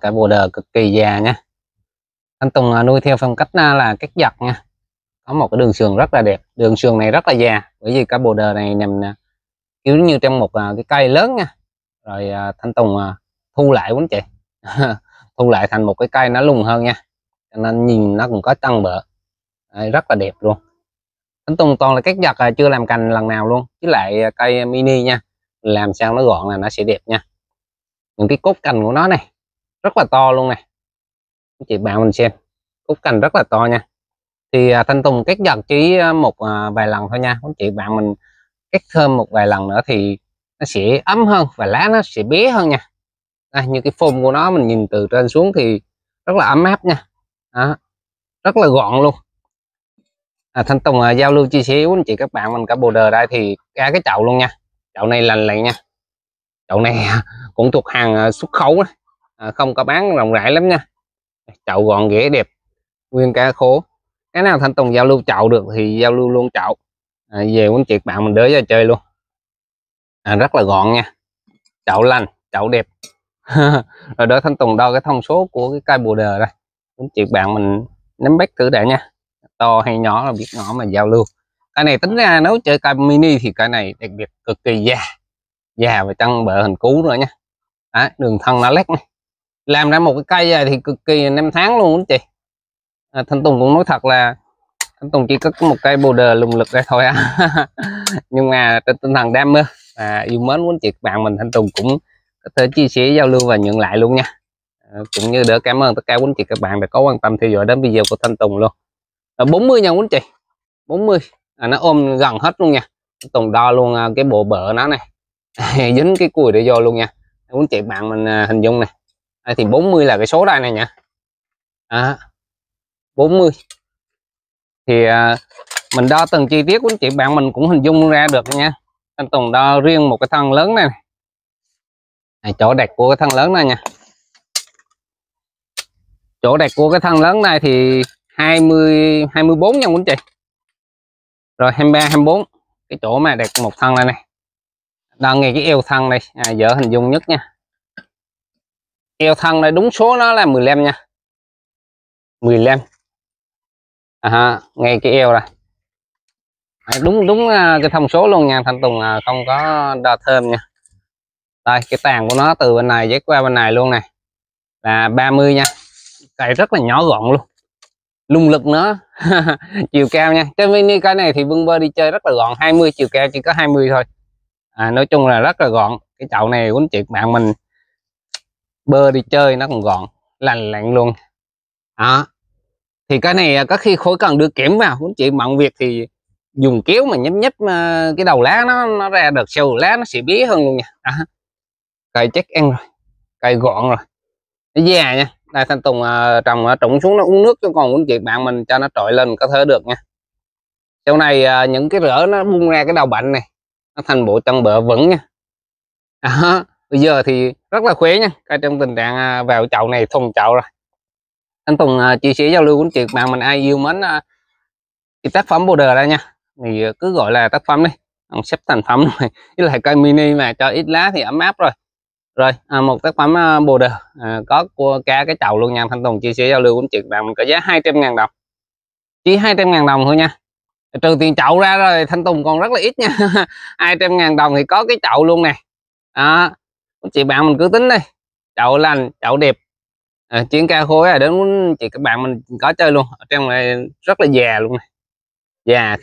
cây bồ đờ cực kỳ già nha. Thanh tùng à, nuôi theo phong cách là cách giật nha. Có một cái đường sườn rất là đẹp. Đường sườn này rất là già, bởi vì cái đề này nằm kiểu như trong một cái cây lớn nha rồi à, thanh tùng à, thu lại quý chị. [laughs] Thu lại thành một cái cây nó lùng hơn nha. Cho nên nhìn nó cũng có tăng bỡ Đấy, rất là đẹp luôn. Thanh tùng toàn là các giật à, chưa làm cành lần nào luôn. Với lại à, cây mini nha. Làm sao nó gọn là nó sẽ đẹp nha. Những cái cốt cành của nó này rất là to luôn này chị bạn mình xem. Cốt cành rất là to nha. Thì à, thanh tùng cắt giật chỉ à, một à, vài lần thôi nha. Quý chị bạn mình cắt thêm một vài lần nữa thì nó sẽ ấm hơn và lá nó sẽ bé hơn nha. Đây, như cái phôm của nó mình nhìn từ trên xuống thì rất là ấm áp nha. Đó. rất là gọn luôn. À, thanh tùng à, giao lưu chia sẻ với anh chị các bạn mình cả bồ đờ đây thì cả cái chậu luôn nha. Chậu này lành lạnh nha. Chậu này [laughs] cũng thuộc hàng à, xuất khẩu à, không có bán rộng rãi lắm nha. Chậu gọn ghẽ đẹp nguyên cả khố. Cái nào thanh tùng giao lưu chậu được thì giao lưu luôn chậu. À, về chị các bạn mình đỡ ra chơi luôn à, rất là gọn nha. Chậu lành chậu đẹp. [laughs] Rồi đó thanh tùng đo cái thông số của cái cây bồ đờ đây quán chị bạn mình nắm bắt thử đã nha. To hay nhỏ là biết nhỏ mà giao lưu. Cái này tính ra nếu chơi cây mini thì cái này đặc biệt cực kỳ già. Già và tăng bờ hình cú nữa nha. À, đường thân nó lét này làm ra một cái cây này thì cực kỳ năm tháng luôn anh chị. À, thanh tùng cũng nói thật là thanh tùng chỉ có một cây bồ đờ lùng lực đây thôi á. [laughs] Nhưng mà trên tinh thần đam mê và yêu mến muốn chị bạn mình thanh tùng cũng có thể chia sẻ giao lưu và nhận lại luôn nha. À, cũng như đỡ cảm ơn tất cả quý chị các bạn đã có quan tâm theo dõi đến video của thanh tùng luôn. Ờ, à, 40 nha quý chị 40 à, nó ôm gần hết luôn nha. Thanh tùng đo luôn à, cái bộ bờ nó này. [laughs] Dính cái cùi để vô luôn nha. Muốn chị bạn mình à, hình dung này. À, thì 40 là cái số đây này nhá à, 40 thì à, mình đo từng chi tiết của anh chị bạn mình cũng hình dung ra được nha anh Tùng đo riêng một cái thân lớn này, này. này chỗ đẹp của cái thân lớn này nha. Chỗ đẹp của cái thân lớn này thì 20 24 nha quý chị. Rồi 23 24 cái chỗ mà đẹp một thân này này đang nghe cái eo thân này à, dở hình dung nhất nha. Eo thân này đúng số nó là 15 nha. 15 à, ha, ngay cái eo này À, đúng đúng à, cái thông số luôn nha thanh tùng à, không có đo thêm nha. Đây cái tàn của nó từ bên này dắt qua bên này luôn này là 30 nha. Cày rất là nhỏ gọn luôn. Lung lực nữa. [laughs] Chiều cao nha. Cái mini cái này thì bưng bơ đi chơi rất là gọn 20 chiều cao chỉ có 20 thôi. À, nói chung là rất là gọn. Cái chậu này của chị bạn mình. Bơ đi chơi nó còn gọn lành lặn luôn. Đó. Thì cái này à, có khi khối cần đưa kiểm vào quýnh chị bận việc thì dùng kéo mà nhấp nhấp cái đầu lá nó nó ra được sâu lá nó sẽ bí hơn luôn nha. À, cây chắc ăn rồi cây gọn rồi. Nó già nha. Đây thanh tùng uh, trồng uh, trụng xuống nó uống nước cho còn quý chị bạn mình cho nó trội lên có thể được nha. Sau này uh, những cái rễ nó bung ra cái đầu bệnh này nó thành bộ chân bợ vững nha. À, bây giờ thì rất là khỏe nha. Cây trong tình trạng uh, vào chậu này thùng chậu rồi. Anh Tùng uh, chia sẻ giao lưu quý chị bạn mình ai yêu mến uh, cái tác phẩm border đây nha thì ờ, cứ gọi là tác phẩm đi ông xếp thành phẩm [laughs] rồi với lại cây mini mà cho ít lá thì ấm áp rồi. Rồi à, một tác phẩm ờ, bồ đề à, có của cả cái chậu luôn nha thanh tùng chia sẻ giao lưu cũng chị bạn mình có giá 200 ngàn đồng. Chỉ 200 ngàn đồng thôi nha. Trừ tiền chậu ra rồi thanh tùng còn rất là ít nha [laughs] 200 ngàn đồng thì có cái chậu luôn nè. Đó chị bạn mình cứ tính đi chậu lành chậu đẹp. À, chuyến ca khối à đến chị các bạn mình có chơi luôn ở trong này rất là già luôn này già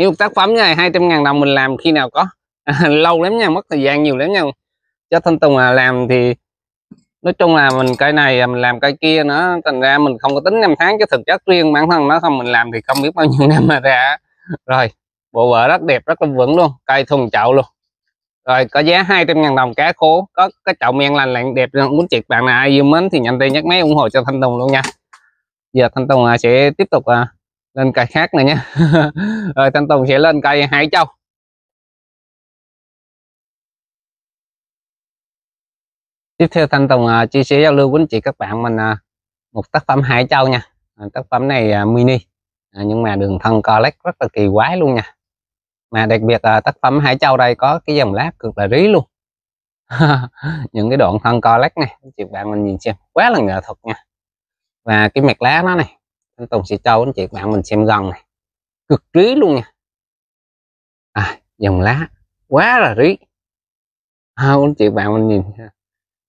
khen nếu tác phẩm này 200 ngàn đồng mình làm khi nào có. À, [laughs] lâu lắm nha mất thời gian nhiều lắm nha. Cho thanh tùng là làm thì nói chung là mình cây này à, mình làm cây kia nữa thành ra mình không có tính năm tháng chứ thực chất riêng bản thân nó không mình làm thì không biết bao nhiêu [laughs] năm mà ra. Rồi bộ vợ rất đẹp rất là vững luôn cây thùng chậu luôn. Rồi có giá 200 ngàn đồng cá khố có cái chậu men lành lặn đẹp muốn chị bạn nào ai yêu mến thì nhận tay nhắc máy ủng hộ cho thanh tùng luôn nha. Giờ thanh tùng à, sẽ tiếp tục à, lên cây khác này nhé [laughs] rồi thanh tùng sẽ lên cây hải châu. Tiếp theo thanh tùng uh, chia sẻ giao lưu với anh chị các bạn mình uh, một tác phẩm hải châu nha. À, tác phẩm này uh, mini. Nhưng mà đường thân collect rất là kỳ quái luôn nha. Mà đặc biệt là tác phẩm hải châu đây có cái dòng lá cực là rí luôn. [laughs] Những cái đoạn thân collect này chị bạn mình nhìn xem quá là nghệ thuật nha. Và cái mạch lá nó này anh Tùng sẽ cho anh chị bạn mình xem gần này. Cực rí luôn nha. À, dòng lá. Quá là rí. À, anh chị bạn mình nhìn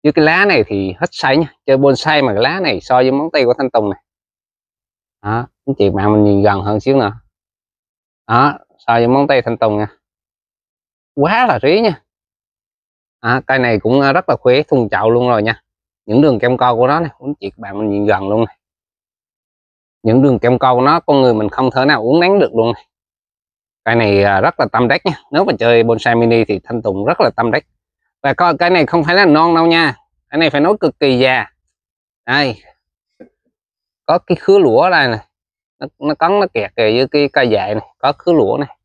chứ cái lá này thì hết say nha. Chơi bonsai mà cái lá này so với móng tay của thanh tùng này. Đó anh chị bạn mình nhìn gần hơn xíu nữa. Đó so với móng tay thanh tùng nha. Quá là rí nha. À, cây này cũng à, rất là khỏe thùng chậu luôn rồi nha. Những đường kem co của nó này anh chị bạn mình nhìn gần luôn này những đường kem câu nó con người mình không thể nào uống nắng được luôn. Cái này à, rất là tâm đắc nha. Nếu mà chơi bonsai mini thì thanh tùng rất là tâm đắc. Và coi cái này không phải là non đâu nha. Cái này phải nói cực kỳ già. Đây. Có cái khứa lũa này đây này nó, nó cắn nó kẹt kìa với cái cây dại này. Có khứa lũa này.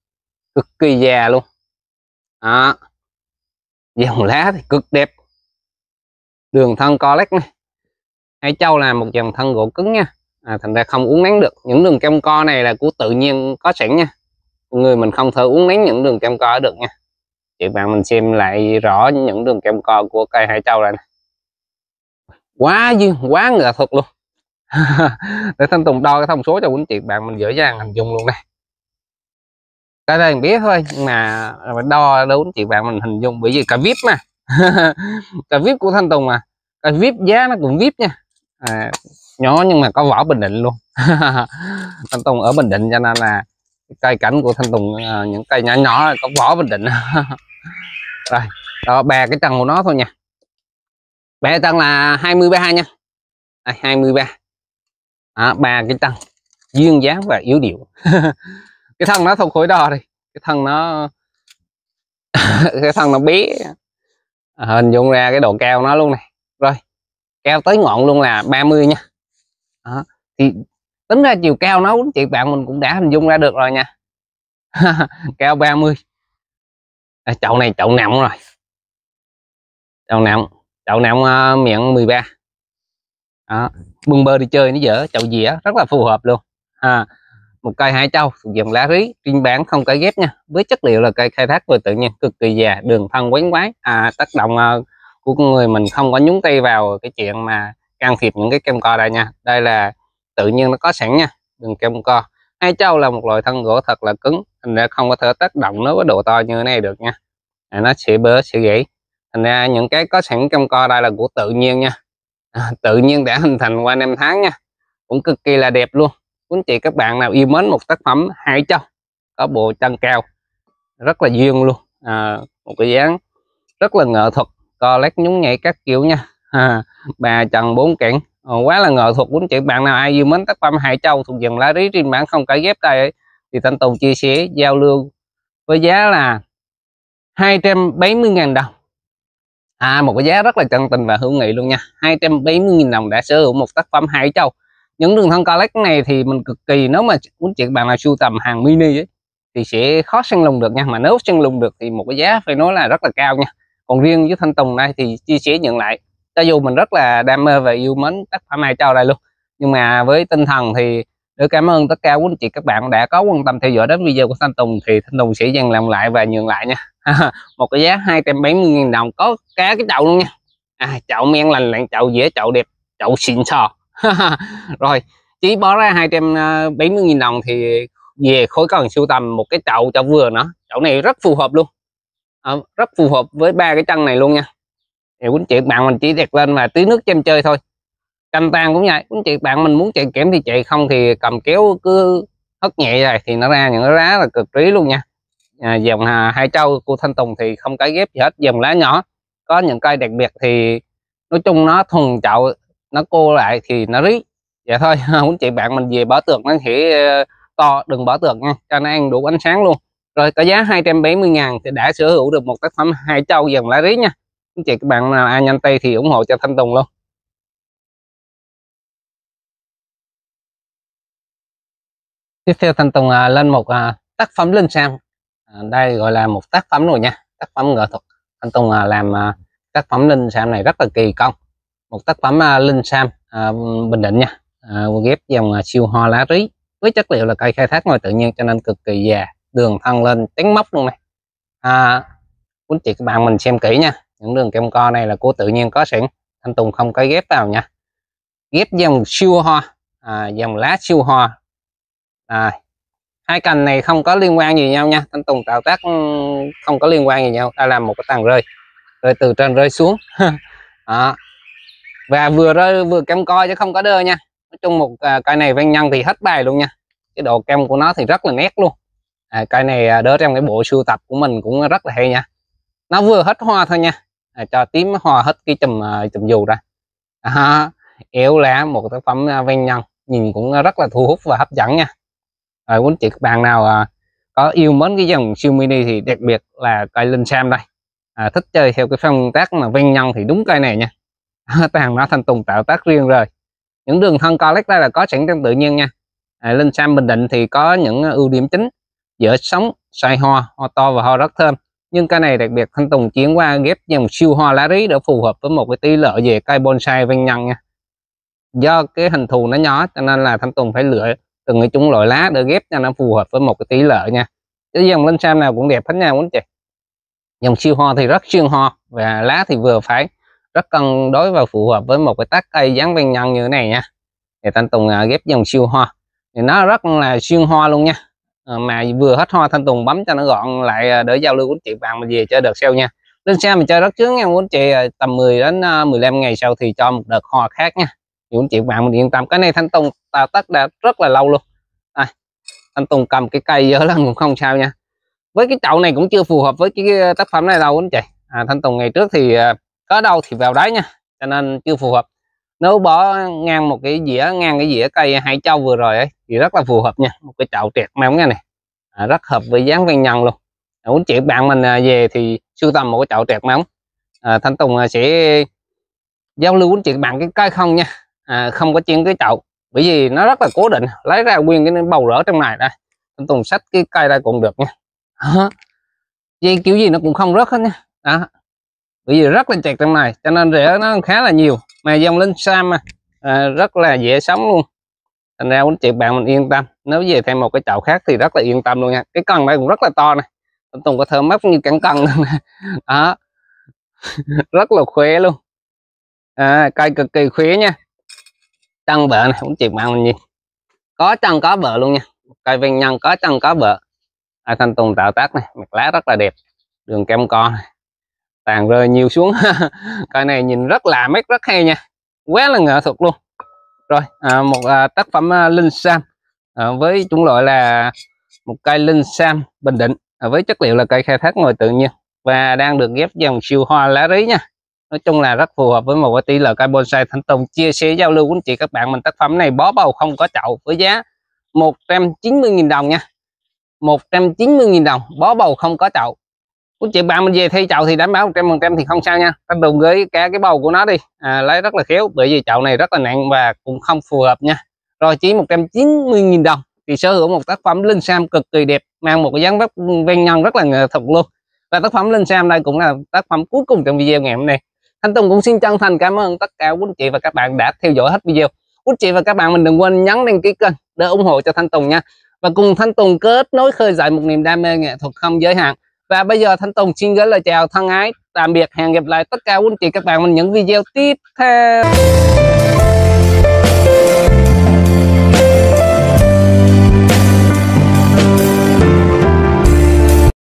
Cực kỳ già luôn. Đó. Dòng lá thì cực đẹp. Đường thân co lách này hải châu là một dòng thân gỗ cứng nha à, thành ra không uống nắng được. Những đường kem co này là của tự nhiên có sẵn nha. Người mình không thể uống nắng những đường kem co được nha. Chị bạn mình xem lại rõ những đường kem co của cây hải châu này quá duyên quá nghệ thuật luôn. [laughs] Để thanh tùng đo cái thông số cho quý chị bạn mình dễ dàng hình dung luôn đây cái đây biết thôi nhưng mà đo đâu chị bạn mình hình dung bởi vì cả vip mà. [laughs] Cả vip của thanh tùng mà. Cả vip giá nó cũng vip nha. À, nhỏ nhưng mà có vỏ bình định luôn. [laughs] Thanh tùng ở bình định cho nên là cây cảnh của thanh tùng uh, những cây nhỏ nhỏ có vỏ bình định. [laughs] Rồi đó bè cái tầng của nó thôi nha. Bè tầng là 23 nha. À, 23 à, ba. Cái tầng duyên dáng và yếu điệu. [laughs] Cái thân nó không khối đo đi. Cái thân nó cái thân nó bé. À, hình dung ra cái độ cao nó luôn này. Rồi cao tới ngọn luôn là 30 nha đó. thì tính ra chiều cao nó chị bạn mình cũng đã hình dung ra được rồi nha. [laughs] Cao 30 à, chậu này chậu nặng rồi. Chậu nặng chậu nặng uh, miệng 13 đó. bưng bơ đi chơi nó dở chậu dĩa rất là phù hợp luôn. À, một cây hai châu dùng lá rí riêng bán không cải ghép nha. Với chất liệu là cây khai thác vừa tự nhiên cực kỳ già đường thân quánh quái. À, tác động uh, của con người mình không có nhúng tay vào cái chuyện mà can thiệp những cái kem co đây nha. Đây là tự nhiên nó có sẵn nha đừng kem co. Hai châu là một loại thân gỗ thật là cứng thành ra không có thể tác động nó với độ to như thế này được nha. À, nó sẽ bớ sẽ gãy. Thành ra những cái có sẵn kem co đây là của tự nhiên nha. À, tự nhiên đã hình thành qua năm tháng nha. Cũng cực kỳ là đẹp luôn. Quý chị các bạn nào yêu mến một tác phẩm hai châu có bộ chân cao rất là duyên luôn. À, một cái dáng rất là nghệ thuật co lét nhúng nhảy các kiểu nha à, bà trần bốn kiện à, quá là ngờ thuộc bốn chị bạn nào ai yêu mến tác phẩm hai châu thuộc dòng lá rí trên bản không cả ghép tay ấy, thì thanh tùng chia sẻ giao lưu với giá là 270.000 đồng. À một cái giá rất là chân tình và hữu nghị luôn nha. 270.000 đồng đã sở hữu một tác phẩm hai châu. Những đường thân collect này thì mình cực kỳ nếu mà muốn chuyện bạn nào sưu tầm hàng mini ấy, thì sẽ khó săn lùng được nha. Mà nếu săn lùng được thì một cái giá phải nói là rất là cao nha. Còn riêng với thanh tùng đây thì chia sẻ nhận lại cho dù mình rất là đam mê và yêu mến tác phẩm ai trao đây luôn. Nhưng mà với tinh thần thì để cảm ơn tất cả quý anh chị các bạn đã có quan tâm theo dõi đến video của Thanh Tùng. Thì Thanh Tùng sẽ dần làm lại và nhường lại nha. [laughs] Một cái giá 270.000 đồng có cá cái chậu luôn nha. À, chậu men lành lặn chậu dễ chậu đẹp chậu xịn sò. [laughs] Rồi chỉ bỏ ra 270.000 đồng thì về khối cần sưu tầm một cái chậu cho vừa nữa. Chậu này rất phù hợp luôn. À, rất phù hợp với ba cái chân này luôn nha thì quýnh chị bạn mình chỉ đặt lên và tưới nước cho em chơi thôi. Canh tan cũng vậy quýnh chị bạn mình muốn chạy kém thì chạy không thì cầm kéo cứ hất nhẹ rồi thì nó ra những cái lá là cực trí luôn nha. À, dòng à, hai châu của thanh tùng thì không cái ghép gì hết dòng lá nhỏ có những cây đặc biệt thì nói chung nó thuần chậu nó cô lại thì nó rí. Vậy thôi [laughs] muốn chị bạn mình về bỏ tường nó hỉ ờ, to đừng bỏ tường nha cho nó ăn đủ ánh sáng luôn. Rồi có giá 270 ngàn thì đã sở hữu được một tác phẩm hai châu dòng lá rí nha anh chị các bạn nào ai nhanh tay thì ủng hộ cho thanh tùng luôn. Tiếp theo thanh tùng à, lên một à, tác phẩm linh sam à, đây gọi là một tác phẩm rồi nha tác phẩm nghệ thuật. Thanh tùng à, làm à, tác phẩm linh sam này rất là kỳ công. Một tác phẩm à, linh sam à, bình định nha. À, ghép dòng à, siêu hoa lá rí với chất liệu là cây khai thác ngoài tự nhiên cho nên cực kỳ già đường thân lên tránh móc luôn này. À, quý chị các bạn mình xem kỹ nha những đường kem co này là của tự nhiên có sẵn. Thanh tùng không có ghép vào nha. Ghép dòng siêu hoa. À, dòng lá siêu hoa. À, hai cành này không có liên quan gì nhau nha. Thanh tùng tạo tác ừ, không có liên quan gì nhau. Ta làm một cái tầng rơi. Rồi từ trên rơi xuống. [laughs] À, và vừa rơi vừa kem co chứ không có đơ nha. Nói chung một à, cây này văn nhân thì hết bài luôn nha. Cái độ kem của nó thì rất là nét luôn. À, cây này à, đỡ trong cái bộ sưu tập của mình cũng rất là hay nha. Nó vừa hết hoa thôi nha à, cho tím hoa hết cái chùm à, chùm dù ra. À, éo lá một tác phẩm à, ven nhân nhìn cũng rất là thu hút và hấp dẫn nha. À, rồi quý chị các bạn nào à, có yêu mến cái dòng siêu mini thì đặc biệt là cây linh sam đây. À, thích chơi theo cái phong tác mà ven nhân thì đúng cây này nha. [laughs] Tàng nó thành tùng tạo tác riêng rồi. Những đường thân collect đây là có sẵn trong tự nhiên nha. À, linh sam bình định thì có những ưu điểm chính. Dễ sống xoay hoa hoa to và hoa rất thơm nhưng cây này đặc biệt thanh tùng chuyển qua ghép dòng siêu hoa lá rí để phù hợp với một cái tỷ lệ về cây bonsai ven nhân nha. Do cái hình thù nó nhỏ, cho nên là thanh tùng phải lựa từng cái chủng loại lá để ghép cho nó phù hợp với một cái tỷ lệ nha. Cái dòng linh sam nào cũng đẹp hết nha quý chị. Dòng siêu hoa thì rất siêu hoa và lá thì vừa phải rất cân đối và phù hợp với một cái tác cây dáng ven nhân như thế này nha. Thì thanh tùng à, ghép dòng siêu hoa. Thì nó rất là siêu hoa luôn nha. Ờ, mà vừa hết hoa thanh tùng bấm cho nó gọn lại ờ, để giao lưu của chị bạn mình về chơi đợt sau nha. Lên xe mình chơi rất trước nha quý chị ờ, tầm 10 đến 15 ngày sau thì cho một đợt hoa khác nha. Những chị bạn mình yên tâm cái này thanh tùng tạo tác đã rất là lâu luôn. À, thanh tùng cầm cái cây dở lên cũng không sao nha. Với cái chậu này cũng chưa phù hợp với cái tác phẩm này đâu quý chị. À, thanh tùng ngày trước thì có đâu thì vào đấy nha cho nên chưa phù hợp nếu bỏ ngang một cái dĩa ngang cái dĩa cây hai châu vừa rồi ấy thì rất là phù hợp nha. Một cái chậu trẹt móng cái này. À, rất hợp với dáng ven nhân luôn. À, muốn chị bạn mình à, về thì sưu tầm một cái chậu trẹt móng à, Thanh Tùng à, sẽ giao lưu với chị bạn cái cây không nha. À, không có chuyên cái chậu bởi vì nó rất là cố định lấy ra nguyên cái bầu rỡ trong này đây Thanh Tùng xách cái cây ra cũng được nha. Dây kiểu gì nó cũng không rớt hết nha. Đó bởi vì rất là chặt trong này cho nên rễ nó khá là nhiều. Mà dòng linh sam mà à, rất là dễ sống luôn. Thành ra quý chị bạn mình yên tâm. Nếu về thêm một cái chậu khác thì rất là yên tâm luôn nha. Cái cần đây cũng rất là to này anh Tùng có thơm móc như cẳng cần luôn [laughs] đó. [laughs] Rất là khỏe luôn. À, cây cực kỳ khỏe nha. Chân bợ này cũng chị bạn mình nhìn. Có chân có bợ luôn nha. Cây ven nhân có chân có bợ. À, thanh tùng tạo tác này mặt lá rất là đẹp. Đường kem con này tàn rơi nhiều xuống. [laughs] Cây này nhìn rất là mét rất hay nha. Quá là nghệ thuật luôn. Rồi à, một à, tác phẩm à, linh sam. À, với chủng loại là một cây linh sam bình định à, với chất liệu là cây khai thác ngoài tự nhiên và đang được ghép dòng siêu hoa lá rí nha. Nói chung là rất phù hợp với một cái tỷ lệ cây bonsai thanh tùng chia sẻ giao lưu quý anh chị các bạn mình tác phẩm này bó bầu không có chậu với giá 190.000 đồng nha. 190.000 đồng bó bầu không có chậu của chị bạn mình về thay chậu thì đảm bảo 100 trăm thì không sao nha. Ta đừng với cả cái bầu của nó đi. À, lấy rất là khéo bởi vì chậu này rất là nặng và cũng không phù hợp nha. Rồi chỉ 190.000 đồng thì sở hữu một tác phẩm linh sam cực kỳ đẹp mang một cái dáng vóc ven nhân rất là nghệ thuật luôn. Và tác phẩm linh sam đây cũng là tác phẩm cuối cùng trong video ngày hôm nay. Thanh tùng cũng xin chân thành cảm ơn tất cả quý anh chị và các bạn đã theo dõi hết video. Quý chị và các bạn mình đừng quên nhấn đăng ký kênh để ủng hộ cho thanh tùng nha. Và cùng thanh tùng kết nối khơi dậy một niềm đam mê nghệ thuật không giới hạn và bây giờ thanh tùng xin gửi lời chào thân ái, tạm biệt, hẹn gặp lại tất cả quý anh chị, các bạn mình những video tiếp theo.